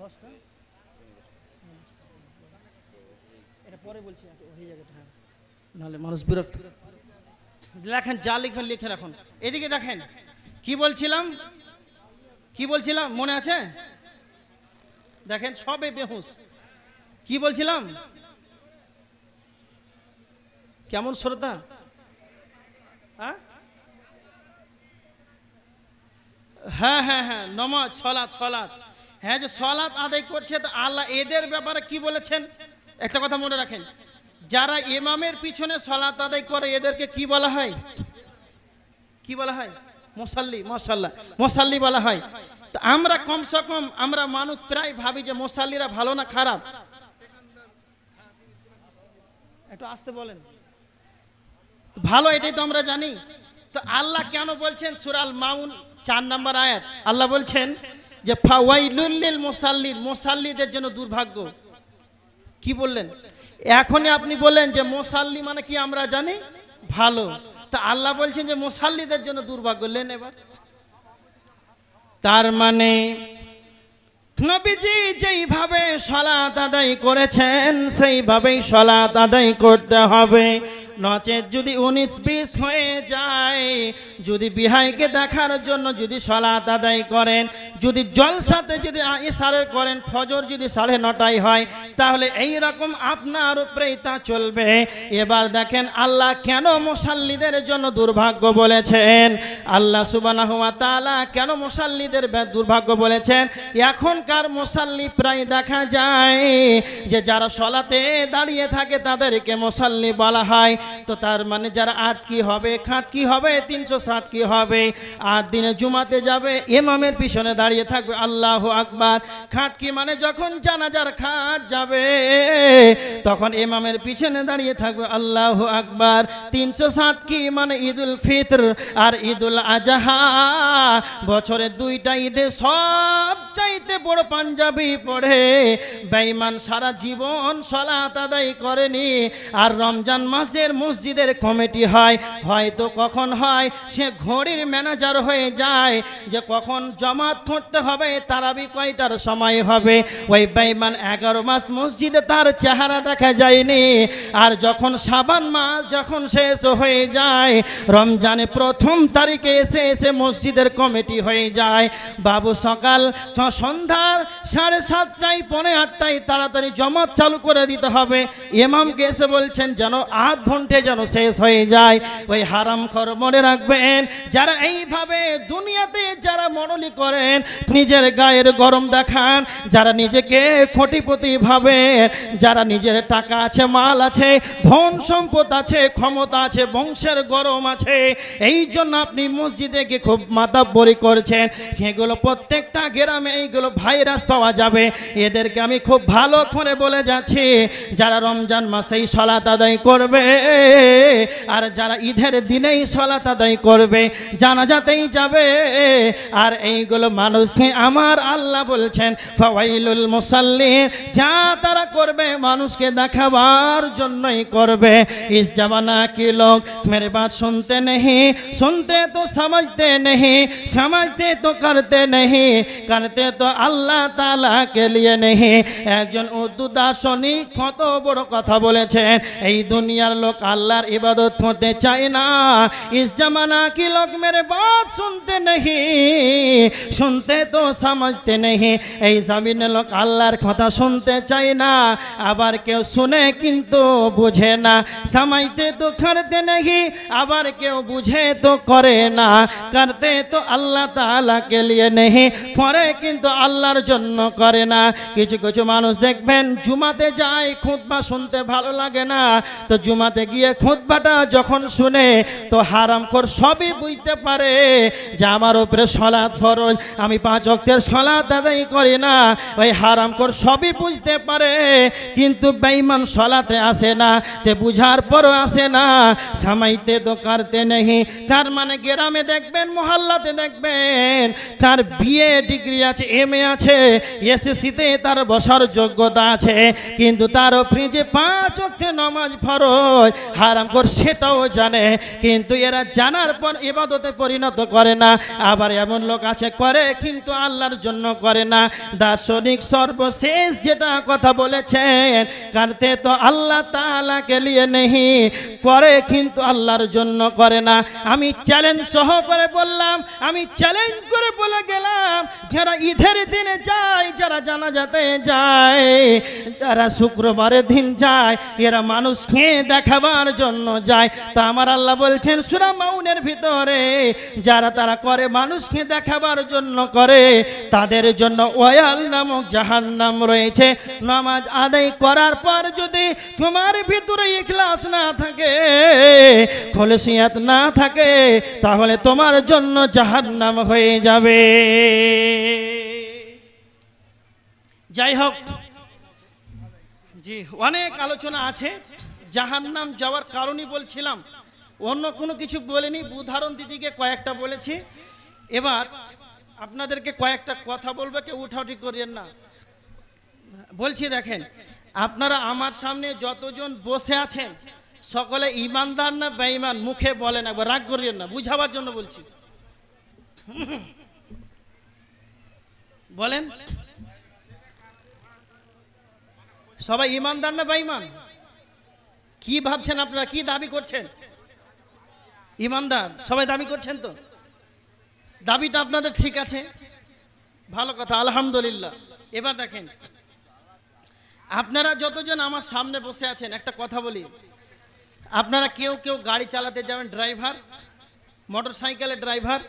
দশটা এটা পরে বলছি ওই জায়গাটা হ্যাঁ নাহলে মানুষ বিরক্ত। লেখেন যা লিখবেন লিখে রাখুন। এদিকে দেখেন কি বলছিলাম? কি বলছিলাম? মনে আছে? দেখেন সবে বেহুশ। কি বলছিলাম? কেমন শ্রোতা? হ্যাঁ? হ্যাঁ হ্যাঁ হ্যাঁ নমাজ সলাৎ সলাৎ হ্যাঁ যে সলাৎ আদায় করছে, তো আল্লাহ এদের ব্যাপারে কি বলেছেন? একটা কথা মনে রাখেন। যারা ইমামের পিছনে সলাৎ আদায় করে, এদেরকে কি বলা হয়? কি বলা হয়? মোসাল্লি মশাল্লা মোসাল্লি বলা হয়। তো আমরা কমসে কম, আমরা মানুষ প্রায় ভাবি যে মোসাল্লিরা ভালো না খারাপ? একটু আসতে বলেন। ভালো এটাই তো আমরা জানি। তো আল্লাহ কেন বলছেন সুরাল মাউন চার নম্বর আয়াত? আল্লাহ বলছেন যে ফাওয়াইলুল্লিল মোসাল্লির মোসাল্লিদের জন্য দুর্ভাগ্য। কি বললেন? এখনই আপনি বললেন যে মোসাল্লি মানে কি আমরা জানি? ভালো। তা আল্লাহ বলছেন যে মোসাল্লিদের জন্য দুর্ভাগ্য। লেন এবার। তার মানে নবীজি যেইভাবে সলাত আদায় করেছেন, সেইভাবেই সলাত আদায় করতে হবে। নচেত যদি উনিশ বিশ হয়ে যায়, যদি বিহাইকে দেখার জন্য যদি সলাত আদায় করেন, যদি জলসাতে যদি ইশারে করেন, ফজর যদি সাড়ে নটায় হয়, তাহলে এই রকম আপনার উপরেই তা চলবে। এবার দেখেন আল্লাহ কেন মুসাল্লিদের জন্য দুর্ভাগ্য বলেছেন? আল্লাহ সুবানাহ তালা কেন মুসাল্লিদের দুর্ভাগ্য বলেছেন? এখনকার মুসাল্লি প্রায় দেখা যায় যে যারা সলাতে দাঁড়িয়ে থাকে, তাদেরকে মুসাল্লি বলা হয়। তো তার মানে যারা আট কি হবে, খাট কি হবে, তিনশো ষাট কি হবে? আট দিনে জুমাতে যাবে ইমামের পিছনে দাঁড়িয়ে থাকবে, আল্লাহ আকবার। খাট কি মানে যখন জানাজার খাট যাবে, তখন ইমামের পিছনে দাঁড়িয়ে থাকবে, আল্লাহ আকবার। তিনশো ষাট কি মানে ঈদুল ফিতর আর ঈদুল আজহা? বছরে দুইটা ঈদে সব চাইতে বড় পাঞ্জাবি পড়ে বেঈমান সারা জীবন সলাত আদায় করেনি। আর রমজান মাসের মসজিদের কমিটি হয়, হয়তো কখন হয়, সে ঘড়ির ম্যানেজার হয়ে যায়, যে কখন জমাত ধরতে হবে, তারাবি কয়টার সময় হবে? ওই বেঈমান এগারো মাস মসজিদে তার চেহারা দেখা যায়নি, আর যখন সাবান মাস যখন শেষ হয়ে যায়, রমজানে প্রথম তারিখে এসে এসে মসজিদের কমিটি হয়ে যায়। বাবু সকাল সন্ধ্যার সাড়ে সাতটায়, পৌনে আটটায় তাড়াতাড়ি জমাত চালু করে দিতে হবে। ইমামকে এসে বলছেন, যেন আধ ঘন্টে যেন শেষ হয়ে যায়। ওই হারাম খর মনে রাখবেন, যারা এইভাবে দুনিয়াতে যারা মনলি করেন, নিজের গায়ের গরম দেখান, যারা নিজেকে কোটিপতি ভাবেন, যারা নিজের টাকা আছে, মাল আছে, ধন সম্পদ আছে, ক্ষমতা আছে, বংশের গরম আছে, এই জন্য আপনি মসজিদে গিয়ে খুব মাতাব্বরি করছেন। সেগুলো প্রত্যেকটা গ্রামে এইগুলো ভাইরাস পাওয়া যাবে। এদেরকে আমি খুব ভালো করে বলে যাচ্ছি, যারা রমজান মাসেই সলাত আদায় করবে আর যারা ঈদের দিনেই সলাত আদায় করবে জানা যাতেই যাবে। আর এইগুলো মানুষকে আমার আল্লাহ বলছেন, ফওয়াইলুল মুসাল্লি যা তারা করবে, মানুষকে দেখাবার জন্যই করবে। ইস জামানা কি লোক, মেরে বাদ শুনতে নেই শুনতে তো সমাজতে নেই সমাজতে তো করতে নেই করতে তো আল্লাহ তালা কে লিয়ে নেই একজন উর্দু দার্শনিক কত বড় কথা বলেছেন, এই দুনিয়ার লোক আল্লাহর ইবাদত হতে চায় না। ইসজামানা কি লোক মেরে বাদ শুনতে নেই শুনতে তো সমঝতে নেই এই জামিনে লোক আল্লাহর কথা শুনতে চায় না, আবার কেউ শুনে কিন্তু বুঝে না। সামাইতে তো খারতে নেই আবার কেউ বুঝে তো করে না। করতে তো আল্লাহ তালাকে লিয়ে নেই পরে কিন্তু আল্লাহর জন্য করে না। কিছু কিছু মানুষ দেখবেন, জুমাতে যায়, খুঁতবা শুনতে ভালো লাগে না। তো জুমাতে গিয়ে খুতবাটা যখন শুনে, তো হারাম খোর সবই বুঝতে পারে যে আমার উপরে সলাদ ফরজ। আমি পাঁচ অক্টের সলাৎ আদায় করি না, ওই হারাম খোর সবই বুঝতে পারে। কিন্তু বেঈমান সলাতে আসে না, তে বুঝার পরও আসে না। সামাইতে তো কারতে নেই তার মানে গ্রামে দেখবেন, মহল্লাতে দেখবেন, তার বিএ ডিগ্রি আছে এম এ আছে, এসএসসিতে তার বসার যোগ্যতা আছে। কিন্তু তার উপরে যে পাঁচ অক্ষে নমাজ ফরজ। হারাম কর, সেটাও জানে। কিন্তু এরা জানার পর ইবাদতে পরিণত করে না। আবার এমন লোক আছে, করে কিন্তু আল্লাহর জন্য করে না। দার্শনিক সর্বশেষ যেটা কথা বলেছেন, কারতে তো আল্লাহ তাআলাকে লিয়ে নেহি, করে কিন্তু আল্লাহর জন্য করে না। আমি চ্যালেঞ্জ সহ করে বললাম, আমি চ্যালেঞ্জ করে বলে গেলাম, যারা ঈদের দিনে যায়, যারা জানা জানাজাতে যায়, যারা শুক্রবারের দিন যায়, এরা মানুষকে দেখাবার জন্য যায়। তা আমার আল্লাহ বলছেন, সুরা মাউনের ভিতরে যারা তারা করে, মানুষকে দেখাবার জন্য করে, তাদের জন্য ওয়াল নামক জাহান্নাম রয়েছে। নামাজ আদায় করার পর যদি তোমার ভিতরে ইখলাস না থাকে, খলসিয়াত না থাকে, তাহলে তোমার জন্য জাহান্নাম হয়ে যাবে। যাই হোক, জি, অনেক আলোচনা আছে। জাহান্নাম যাওয়ার কারণই বলছিলাম। অন্য কোনো কিছু বলিনি, উদাহরণ দিদিকে কয়েকটা বলেছি। এবার আপনাদেরকে কয়েকটা কথা বলবে, কেউ উঠাউঠি করিয়েন না। বলছি দেখেন, আপনারা আমার সামনে যতজন বসে আছেন, সকলে ইমানদার না বেঈমান, মুখে বলেন একবার, রাগ করিয়েন না, বুঝাবার জন্য বলছি। বলেন। সবাই ইমানদার না বেঈমান? কি ভাবছেন আপনারা? কি দাবি করছেন? ইমানদার, সবাই দাবি করছেন তো? দাবিটা আপনাদের ঠিক আছে? ভালো কথা, আলহামদুলিল্লাহ। এবার দেখেন, আপনারা যতজন আমার সামনে বসে আছেন, একটা কথা বলি। আপনারা কেউ কেউ গাড়ি চালাতে যাবেন ড্রাইভার মোটর সাইকেলের ড্রাইভার?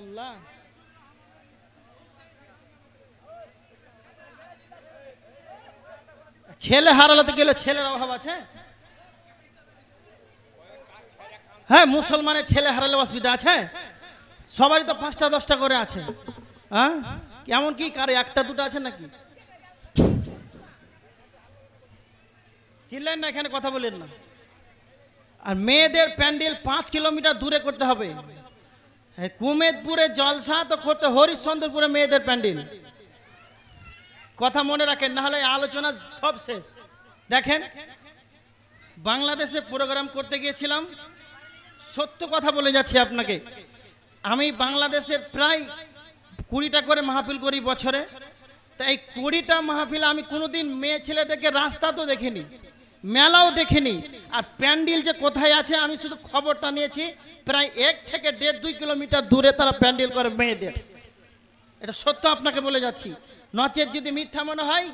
আল্লাহ। ছেলে হারালাতে গেলে ছেলের অভাব আছে। হ্যাঁ মুসলমানের ছেলে হারালে অসুবিধা আছে। সবারই তো পাঁচটা, দশটা করে আছে। হ্যাঁ? কেমন কি কার, একটা, দুটো আছে নাকি? চিনলেন না এখানে কথা বলেন না। আর মেয়েদের প্যান্ডেল পাঁচ কিলোমিটার দূরে করতে হবে। হ্যাঁ কুমেদপুরে জলসা তো করতে, হরিশ্চন্দ্রপুরে মেয়েদের প্যান্ডেল। কথা মনে রাখেন, না হলে আলোচনা সব শেষ। দেখেন, বাংলাদেশে প্রোগ্রাম করতে গিয়েছিলাম। সত্য কথা বলে যাচ্ছি আপনাকে। আমি বাংলাদেশের প্রায় কুড়িটা করে মাহফিল করি বছরে। তাই কুড়িটা মাহফিল আমি কোনোদিন মেয়ে ছেলেদেরকে রাস্তা তো দেখিনি, মেলাও দেখিনি। আর প্যান্ডেল যে কোথায় আছে, আমি শুধু খবরটা নিয়েছি, প্রায় এক থেকে দেড় দুই কিলোমিটার দূরে তারা প্যান্ডেল করে মেয়েদের। এটা সত্য আপনাকে বলে যাচ্ছি। নচেত যদি মিথ্যা মনে হয়,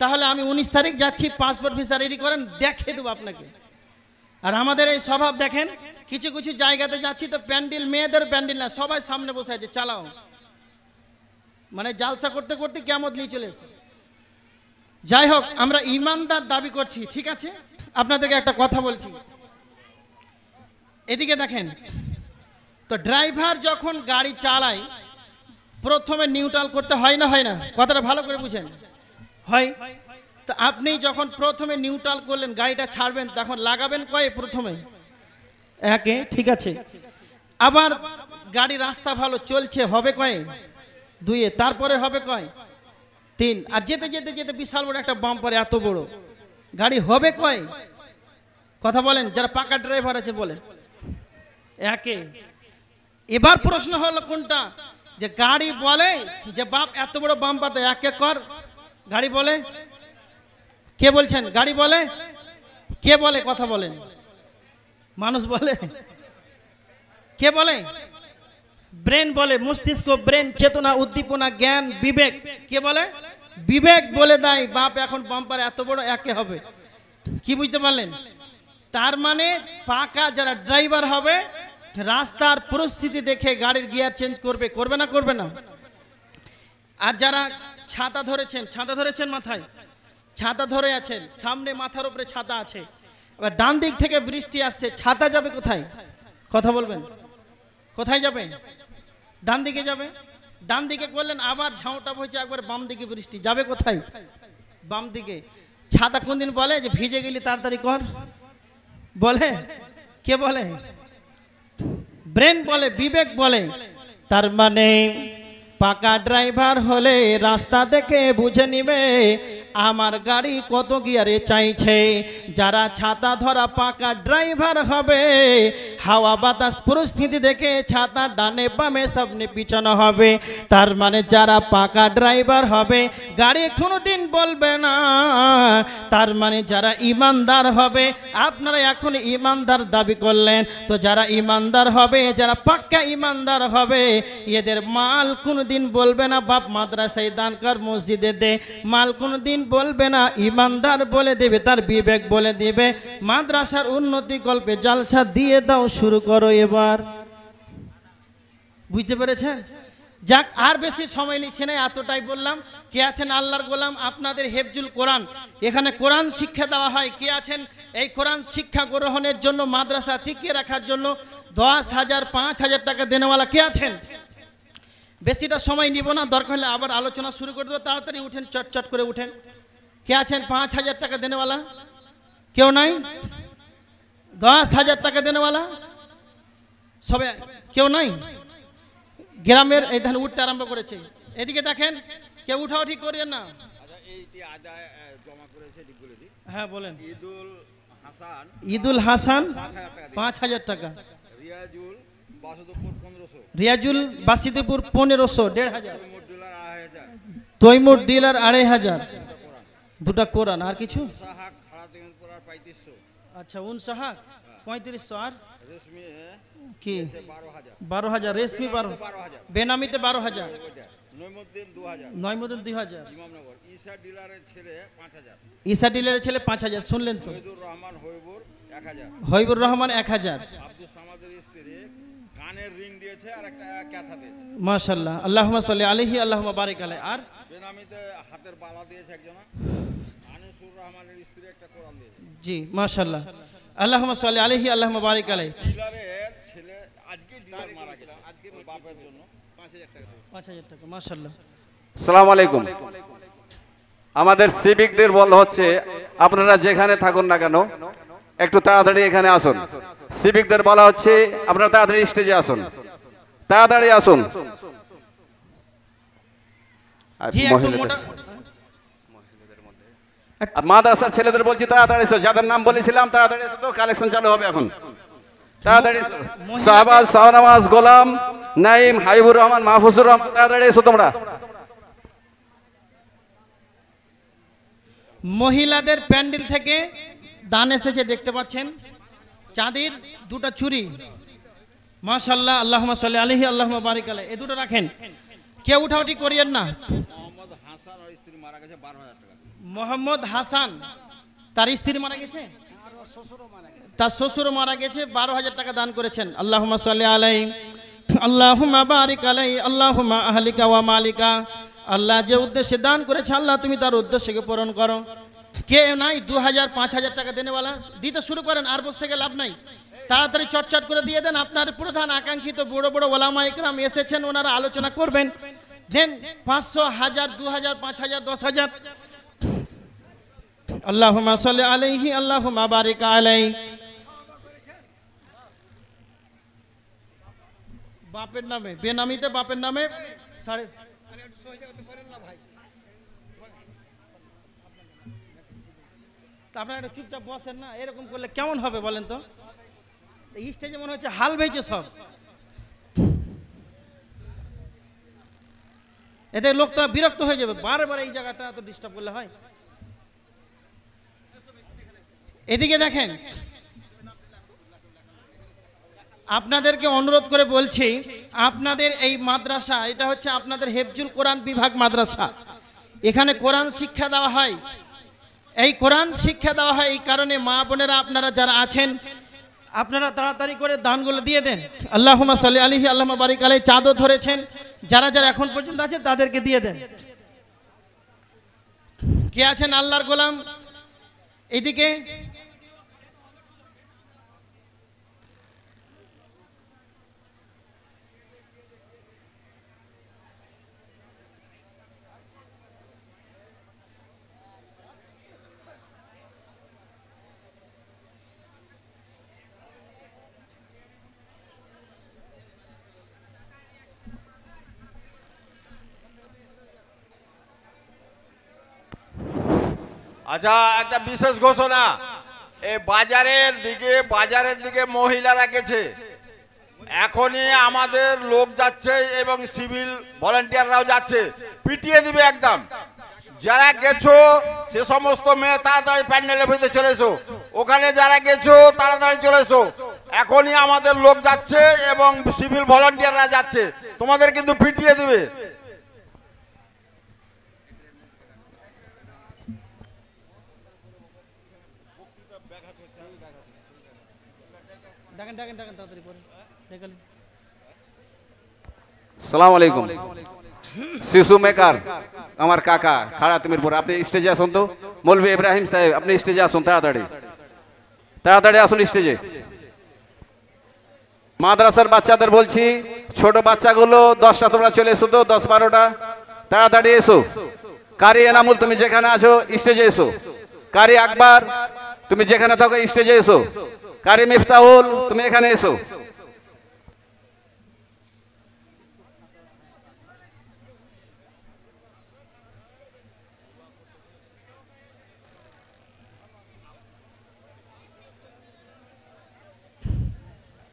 তাহলে আমি উনিশ তারিখ যাচ্ছি পাসপোর্ট ভিসা রেডি করেন, দেখে দেবো আপনাকে। আর আমাদের এই স্বভাব দেখেন, কিছু কিছু জায়গাতে যাচ্ছি তো প্যান্ডেল, মেয়েদের প্যান্ডেল না, সবাই সামনে বসে আছে, চালাও। মানে জালসা করতে করতে কেমন নিয়ে চলে এসে। যাই হোক, আমরা ইমানদার দাবি করছি, ঠিক আছে? আপনাদেরকে একটা কথা বলছি। এদিকে দেখেন, তো ড্রাইভার যখন গাড়ি চালায় প্রথমে নিউট্রাল করতে হয় না হয় না? কথাটা ভালো করে বুঝেন। হয়? তো আপনি যখন প্রথমে নিউট্রাল করলেন, গাড়িটা ছাড়বেন, তখন লাগাবেন কয়ে প্রথমে? একে, ঠিক আছে। আবার গাড়ি রাস্তা ভালো চলছে, হবে কয়ে? দুইয়ে তারপরে হবে কয়? তিন। আর যেতে যেতে যেতে বিশাল বড় একটা বাম্পার এত বড়। গাড়ি হবে কয়? কথা বলেন, যারা পাকা ড্রাইভার আছে বলে একে। এবার প্রশ্ন হলো কোনটা? যে গাড়ি বলে যে বাপ, এত বড় বাম্পার তো একে কর গাড়ি বলে? কে বলছেন? গাড়ি বলে? কে বলে? কথা বলেন। মানুষ বলে? কে বলে? ব্রেন বলে, মস্তিষ্ক, ব্রেন, চেতনা, উদ্দীপনা, জ্ঞান, বিবেক। কে বলে? বিবেক বলে দেয় বাপ এখন বাম্পার এত বড় একে হবে। কি বুঝতে পারলেন? তার মানে পাকা যারা ড্রাইভার হবে রাস্তার পরিস্থিতি দেখে গাড়ির গিয়ার চেঞ্জ করবে করবে না করবে না? আর যারা ছাতা ধরেছেন ছাতা ধরেছেন মাথায়? ছাতা ধরে আছেন, সামনে মাথার উপরে ছাতা আছে। এবার ডান দিক থেকে বৃষ্টি আসছে, ছাতা যাবে কোথায়? কথা বলবেন? কোথায় যাবে? ডান দিকে যাবে? ডান দিকে করলেন আবার ঝাউটা বইছে, একবার বাম দিকে বৃষ্টি। যাবে কোথায়? বাম দিকে। ছাতা কোনদিন বলে যে ভিজে গেলি তাড়াতাড়ি কর? বলে? কে বলে? ব্রেন বলে বিবেক বলে। তার মানে পাকা ড্রাইভার হলে রাস্তা দেখে বুঝে নিবে আমার গাড়ি কত গিয়ারে চাইছে? যারা ছাতা ধরা পাকা ড্রাইভার হবে, হাওয়া বাতাস পরিস্থিতি দেখে ছাতা ডানে বামে সামনে পিছনে হবে। তার মানে যারা পাকা ড্রাইভার হবে, গাড়ি কোনো দিন বলবে না। তার মানে যারা ইমানদার হবে, আপনারা এখন ইমানদার দাবি করলেন। তো যারা ইমানদার হবে, যারা পাক্কা ইমানদার হবে, এদের মাল কোনো দিন বলবে না। বাপ মাদ্রাসায় দান কর, মসজিদে দে। মাল কোনো দিন বলবে না, ইমানদার বলে দেবে, তার বিবেক বলে দেবে। মাদ্রাসার উন্নতি গল্পে জালসা দিয়ে দাও, শুরু করো এবার। বুঝতে পেরেছেন? যাক, আর বেশি সময় নিচ্ছে না, এতটাই বললাম। কে আছেন আল্লাহর গোলাম? আপনাদের হেফজুল কোরআন। এখানে কোরআন শিক্ষা দেওয়া হয়। কে আছেন? এই কোরআন শিক্ষা গ্রহণের জন্য, মাদ্রাসা টিকিয়ে রাখার জন্য দশ হাজার, পাঁচ হাজার টাকা দেনেওয়ালা কে আছেন? বেশিটা সময় নিব না, দরকার হলে আবার আলোচনা শুরু করে দেবো। তাড়াতাড়ি উঠেন চট চট করে উঠেন। কে আছেন পাঁচ হাজার টাকা দেনেওয়ালা কেউ নাই দশ হাজার টাকা দেনেওয়ালা সবে কেউ নাই গ্রামের এই ধান উঠতে আরম্ভ করেছে এদিকে দেখেন কেউ উঠা উঠি করিয়েন না হ্যাঁ বলেন ঈদুল হাসান পাঁচ হাজার টাকা রিয়াজুল বাসুদপুর পনেরোশো দেড় হাজার তৈমুর ডিলার আড়াই হাজার দুটা কোরআন আর কিছু? সাহাক উন সাহাক পঁয়ত্রিশশো আচ্ছা আর? রেশমি কি? বারো হাজার। রেশমি বারো বেনামিতে বারো হাজার। দু হাজার। দুই হাজার। ঈশা ডিলারের ছেলে পাঁচ হাজার। শুনলেন তো? হইবুর এক হাজার। হইবুর রহমান এক হাজার। মাশাল্লাহ আল্লাহ সাল্লি আলহি আল্লাহ বারিক আলাই আর? বেনামিতে হাতের বালা দিয়েছে একজন। আনিসুর রহমানের স্ত্রী একটা কোরআন দিয়েছে। জি মাশাল্লাহ আল্লাহ সাল্লি আলহি আল্লাহ বারিক আলাই ডিলারের ছেলে আজকে ডিলার মারা গেছে আজকে বাপের জন্য। পাঁচ হাজার টাকা পাঁচ হাজার টাকা মাশাল্লাহ সালাম আলাইকুম। আমাদের সিভিকদের বলা হচ্ছে আপনারা যেখানে থাকুন না কেন একটু তাড়াতাড়ি এখানে আসুন। সিভিকদের বলা হচ্ছে আপনারা তাড়াতাড়ি স্টেজে আসুন। তাড়াতাড়ি আসুন। আর ছেলেদের বলছি তাড়াতাড়ি এসো যাদের নাম বলেছিলাম তাড়াতাড়ি এসো তো কালেকশন চালু হবে এখন। তাড়াতাড়ি শাহবাজ শাহনামাজ গোলাম নাইম হাবিবুর রহমান মাহফুজুর রহমান তাড়াতাড়ি এসো তোমরা। মহিলাদের প্যান্ডেল থেকে দান এসেছে দেখতে পাচ্ছেন। চাঁদের দুটো চুরি মাশাল্লাহ আল্লাহ সাল্লি আলহি আল্লাহ বারিক আলাই এ দুটো রাখেন। কেউ উঠাউটি করিয়েন না। মোহাম্মদ হাসান আর স্ত্রী মারা গেছে বারো হাজার টাকা দিয়ে। মোহাম্মদ হাসান তার স্ত্রী মারা গেছে? তার শ্বশুর মারা গেছে বারো হাজার টাকা দান করেছেন। আল্লাহ আলাই আল্লাহ বারিক আলাই আল্লাহ আহলিকা ওয়া মালিকা। আল্লাহ যে উদ্দেশ্যে দান করেছে আল্লাহ তুমি তার উদ্দেশ্যকে পূরণ করো। কে নাই দু হাজার পাঁচ হাজার টাকা দেনেওয়ালা। দিতে শুরু করেন আর বসে থেকে লাভ নাই। তাড়াতাড়ি চটচট করে দিয়ে দেন। আপনার প্রধান আকাঙ্ক্ষিত বড় বড় ওলামা ইকরাম এসেছেন, ওনারা আলোচনা করবেন। দেন পাঁচশো হাজার, দু হাজার, পাঁচ হাজার, দশ হাজার। আল্লাহুম্মা সাল্লি আলাইহি, আল্লাহুম্মা বারিক আলাই। বাপের নামে, বেনামিতে বাপের নামে? সাড়ে একটু চুপচাপ বসেন না, এরকম করলে কেমন হবে বলেন তো? স্টেজে মনে হচ্ছে হাল সব। এতে লোক তো বিরক্ত হয়ে যাবে, বারবার এই জায়গাটা তো ডিস্টার্ব করলে হয়। এদিকে দেখেন, আপনাদেরকে অনুরোধ করে বলছি, আপনাদের এই মাদ্রাসা, এটা হচ্ছে আপনাদের হেফজুল কোরআন বিভাগ মাদ্রাসা। এখানে কোরআন শিক্ষা দেওয়া হয়। এই কোরআন শিক্ষা দেওয়া হয় এই কারণে মা বোনেরা আপনারা যারা আছেন আপনারা তাড়াতাড়ি করে দানগুলো দিয়ে দেন। আল্লাহ সাল্লি আলহি আল্লাহ বারিক আলাই চাঁদও ধরেছেন। যারা যারা এখন পর্যন্ত আছে, তাদেরকে দিয়ে দেন। কে আছেন আল্লাহর গোলাম? এদিকে আচ্ছা একটা বিশেষ ঘোষণা। এই বাজারের দিকে বাজারের দিকে মহিলারা গেছে। এখনই আমাদের লোক যাচ্ছে এবং সিভিল ভলেন্টিয়াররাও যাচ্ছে। পিটিয়ে দিবে একদম। যারা গেছো, সে সমস্ত মেয়ে তাড়াতাড়ি প্যান্ডেলের ভিতরে চলে এসো। ওখানে যারা গেছো, তাড়াতাড়ি চলে এসো। এখনই আমাদের লোক যাচ্ছে এবং সিভিল ভলেন্টিয়াররা যাচ্ছে। তোমাদের কিন্তু পিটিয়ে দিবে। দেখেন দেখেন দেখেন তাড়াতাড়ি সালাম আলাইকুম। শিশু মেকার, আমার কাকা, খাড়া তিমিরপুর। আপনি স্টেজে আসুন তো। মৌলভী ইব্রাহিম সাহেব, আপনি স্টেজে আসুন তাড়াতাড়ি। তাড়াতাড়ি আসুন স্টেজে। মাদ্রাসার বাচ্চাদের বলছি, ছোট বাচ্চাগুলো দশটা, তোমরা চলে এসো তো, দশ বারোটা। তাড়াতাড়ি এসো। কারি এনামুল, তুমি যেখানে আছো, স্টেজে এসো। কারি আকবর, তুমি যেখানে থাকো, স্টেজে এসো। কারি মিফতাহুল তুমি এখানে এসো।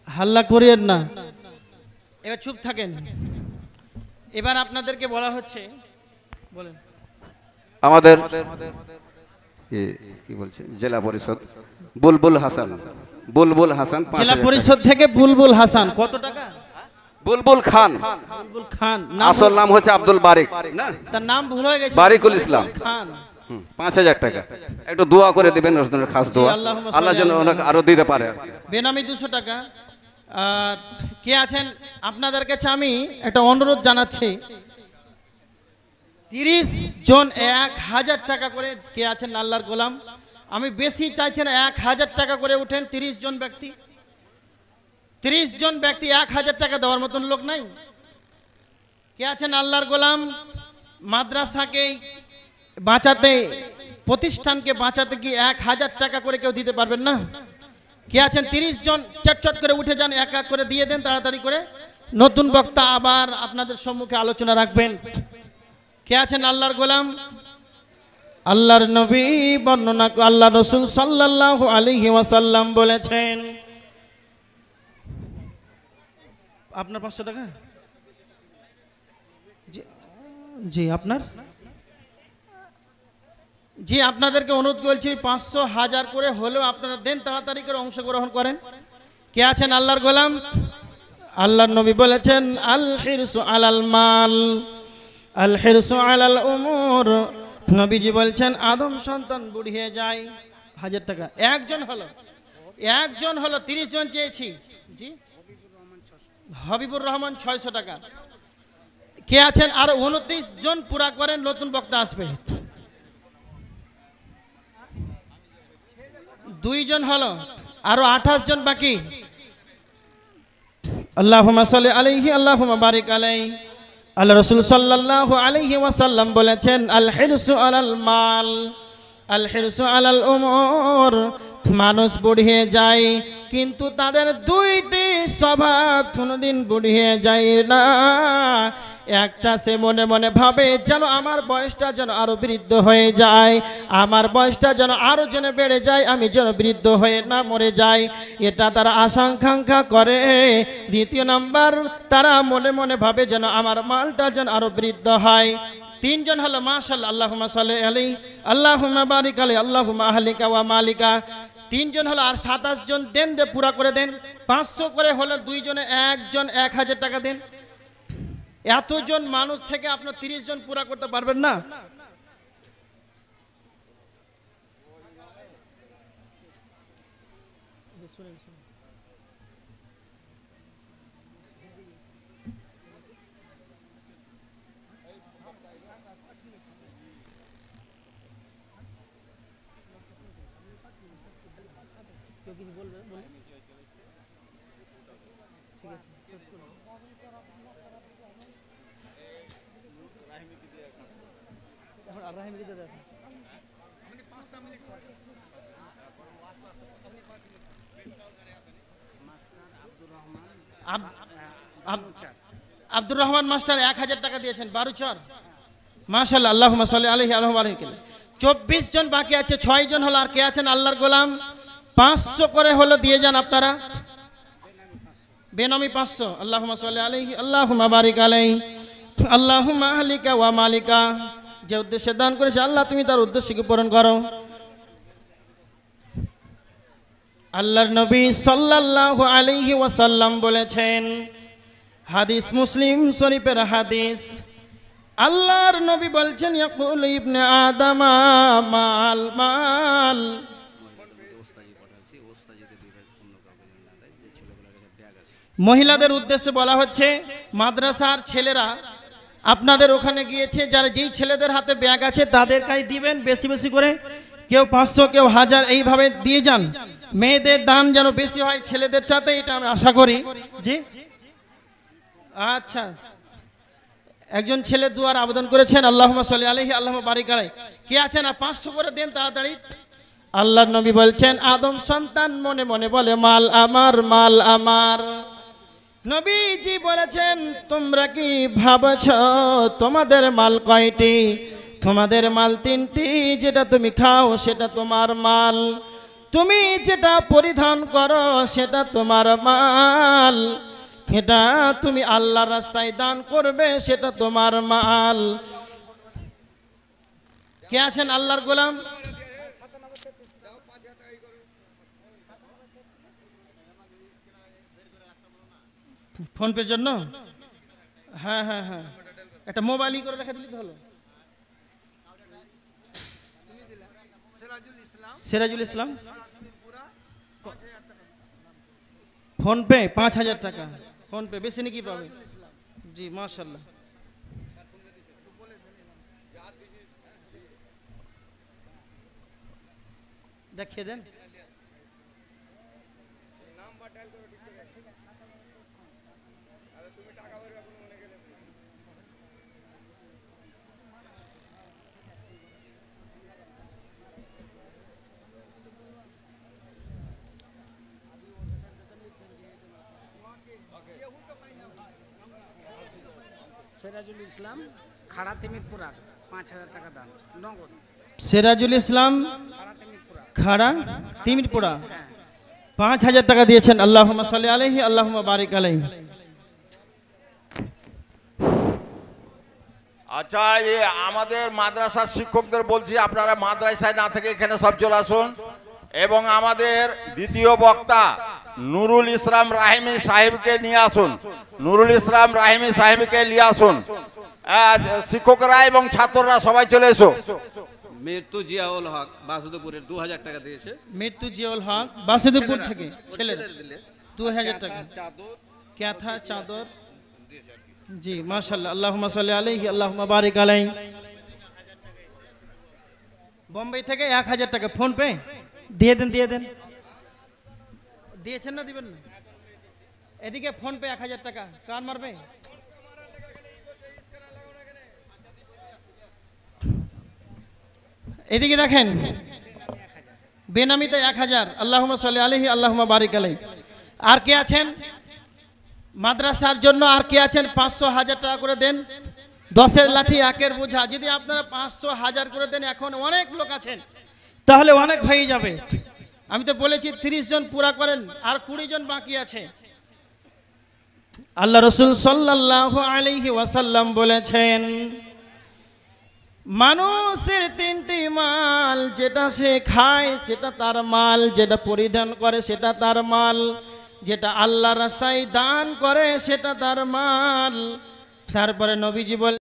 হাল্লা করিয়েন না। এবার চুপ থাকেন। এবার আপনাদেরকে বলা হচ্ছে বলেন। আমাদের কি বলছে? জেলা পরিষদ। বুলবুল হাসান। বুলবুল হাসান জেলা পরিষদ থেকে বুলবুল হাসান। কত টাকা? বুলবুল খান। বুলবুল খান। আসল নাম হচ্ছে আব্দুল বারিক। তার নাম ভুল হয়ে গেছে। বারিকুল ইসলাম। খান। পাঁচ হাজার টাকা। একটু দোয়া করে দিবেন রসুনের খাস দোয়া। আল্লাহ যেন ওনাকে আরও দিতে পারে। বেনামি দুশো টাকা। কে আছেন? আপনাদের কাছে আমি একটা অনুরোধ জানাচ্ছি। তিরিশ জন এক হাজার টাকা করে কে আছেন আল্লাহর গোলাম? আমি বেশি চাইছি না, এক হাজার টাকা করে উঠেন তিরিশ জন ব্যক্তি। তিরিশ জন ব্যক্তি এক হাজার টাকা দেওয়ার মতন লোক নাই। কে আছেন আল্লাহর গোলাম? মাদ্রাসাকে বাঁচাতে, প্রতিষ্ঠানকে বাঁচাতে কি এক হাজার টাকা করে কেউ দিতে পারবেন না? কে আছেন তিরিশ জন? চটচট করে উঠে যান, এক এক করে দিয়ে দেন, তাড়াতাড়ি করে। নতুন বক্তা আবার আপনাদের সম্মুখে আলোচনা রাখবেন। কে আছেন আল্লাহর গোলাম? আল্লাহর নবী বর্ণনা আল্লাহ রসুল সাল্লাল্লাহু আলাইহি ওয়াসাল্লাম বলেছেন। আপনার পাঁচশো টাকা? জি- আপনার? জি, আপনাদেরকে অনুরোধ করছি, পাঁচশো হাজার করে হলেও আপনারা দেন, তাড়াতাড়ি করে অংশগ্রহণ করেন। কে আছেন আল্লাহর গোলাম? আল্লাহর নবী বলেছেন আল আলাল মাল। আল নবীজি বলছেন, আদম সন্তান বুড়িয়ে যায়। হাজার টাকা। একজন হলো। একজন হলো, তিরিশ জন চেয়েছি। জি? হবিবুর রহমান ছয়শো টাকা। কে আছেন? আর উনত্রিশ জন পুরা করেন, নতুন বক্তা আসবে। দুইজন হলো, আরও আঠাশ জন বাকি। সাল্লি আলাইহি, আল্লাহুম্মা বারিক আলাই আল্লাহ রসুল সাল্লাহ আলহি ওয়াসাল্লাম বলেছেন, আল হিরসু আলাল মাল, আল হিরসু আলাল উমর। মানুষ বুড়িয়ে যায়, কিন্তু তাদের দুইটি স্বভাব কোনোদিন বুড়িয়ে যায় না। একটা সে মনে মনে ভাবে যেন আমার বয়সটা যেন আরও বৃদ্ধ হয়ে যায়। আমার বয়সটা যেন আরও যেন বেড়ে যায়, আমি যেন বৃদ্ধ হয়ে না মরে যাই। এটা তারা আশঙ্কাঙ্ক্ষা করে। দ্বিতীয় নাম্বার, তারা মনে মনে ভাবে যেন আমার মালটা যেন আরও বৃদ্ধ হয়। তিনজন হলো মাশাল আল্লাহুমা সাল্লি আলাই আল্লাহুমা বারিক আলাই আল্লাহুমা আহলিকা ওয়া মালিকা। তিনজন হলো, আর সাতাশ জন দেন দে, পুরা করে দেন। পাঁচশো করে হলে দুইজনে একজন এক হাজার টাকা দেন। এতজন মানুষ থেকে আপনার তিরিশ জন পুরা করতে পারবেন না? আব্দুর রহমান মাস্টার এক হাজার টাকা দিয়েছেন। বারুচর। মাশাল্লাহ আল্লাহ আলহি আলহ চব্বিশ জন বাকি আছে, ছয় জন হলো আর কে আছেন? আল্লাহর গোলাম। পাঁচশো করে হলো দিয়ে যান আপনারা। বেনমি পাঁচশো। আল্লাহ আলাইহি আল্লাহ বারিক আল্লাহ মালিকা ওয়া মালিকা। যে উদ্দেশ্যে দান করেছে, আল্লাহ তুমি তার উদ্দেশ্যকে পূরণ করো। আল্লাহর নবী সাল্লাল্লাহু আলাইহি ওয়াসাল্লাম বলেছেন, হাদিস মুসলিম শরীফের হাদিস, আল্লাহর নবী বলছেন, ইয়াকুল ইবনে আদামা, মাল মাল। মহিলাদের উদ্দেশ্যে বলা হচ্ছে, মাদ্রাসার ছেলেরা আপনাদের ওখানে গিয়েছে, যারা যেই ছেলেদের হাতে ব্যাগ আছে তাদের কাছে দিবেন বেশি বেশি করে। কেউ পাঁচশো, কেউ হাজার, এইভাবে দিয়ে যান। মেয়েদের দান যেন বেশি হয় ছেলেদের চাতে এটা আমি আশা করি। জি? আচ্ছা। একজন ছেলে দুয়ার আবেদন করেছেন আল্লাহ সাল্লি আলহি আল্লাহ বারিক আলাই কে আছেন আর পাঁচশো করে দেন তাড়াতাড়ি। আল্লাহ নবী বলছেন, আদম সন্তান মনে মনে বলে, মাল আমার মাল আমার। নবীজি বলেছেন, তোমরা কি ভাবছ তোমাদের মাল কয়টি? তোমাদের মাল তিনটি, যেটা তুমি খাও সেটা তোমার মাল। তুমি যেটা পরিধান করো সেটা তোমার মাল। সেটা তুমি আল্লাহর রাস্তায় দান করবে সেটা তোমার মাল। কে আছেন আল্লাহর গোলাম? ফোন পের জন্য? হ্যাঁ হ্যাঁ হ্যাঁ। একটা মোবাইলই করে রেখে দিলি তো হলো। সিরাজুল ইসলাম। ফোন পে পাঁচ হাজার টাকা। ফোন পে বেশি নাকি পাবে? জি মাশাল্লাহ দেখিয়ে দেন। সিরাজুল ইসলাম খাড়া তিমিরপুরা পাঁচ হাজার টাকা দাম নগদ। সিরাজুল ইসলাম খাড়া তিমিরপুরা। খাড়া তিমিরপুরা? পাঁচ হাজার টাকা দিয়েছেন আল্লাহ সাল্লি আলহি আল্লাহ বারিক আলহি আচ্ছা এ আমাদের মাদ্রাসার শিক্ষকদের বলছি আপনারা মাদ্রাসায় না থেকে এখানে সব চলে আসুন। এবং আমাদের দ্বিতীয় বক্তা নুরুল ইসলাম রাহিমি সাহেবকে নিয়ে আসুন। নুরুল ইসলাম রাহিমি সাহেবকে নিয়ে আসুন। শিক্ষকরা এবং ছাত্ররা সবাই চলে এসো। মৃত্যু জিয়াউল হক বাসুদেবপুরের দু হাজার টাকা দিয়েছে। মৃত্যু জিয়াউল হক বাসুদেবপুর থেকে ছেলেদের দিলে। দু হাজার টাকা। চাদর। ক্যাথা চাদর জি মাশাল্লাহ আল্লাহ সাল্লি আলহি আল্লাহ বারিক আলাই বোম্বে থেকে এক হাজার টাকা ফোন পে? দিয়ে দেন দিয়ে দেন। দিয়েছেন না দিবেন না? এদিকে ফোন পে এক হাজার টাকা। কার মারবে? এদিকে দেখেন, বেনামিতে এক হাজার আল্লাহ সাল্লি আলহি আল্লাহ বারিক আলাই আর কে আছেন? মাদ্রাসার জন্য আর কে আছেন? পাঁচশো হাজার টাকা করে দেন। দশের লাঠি, একের বোঝা। যদি আপনারা পাঁচশো হাজার করে দেন, এখন অনেক লোক আছেন। তাহলে অনেক হয়ে যাবে। আমি তো বলেছি, তিরিশ জন পুরা করেন, আর কুড়ি জন বাকি আছে। আল্লাহ রসুল সাল্লাহ আলাইহি ওয়াসাল্লাম বলেছেন, মানুষের তিনটি মাল যেটা সে খায়, সেটা তার মাল, যেটা পরিধান করে সেটা তার মাল, যেটা আল্লাহ রাস্তায় দান করে সেটা তার মাল। তারপরে নবীজি বল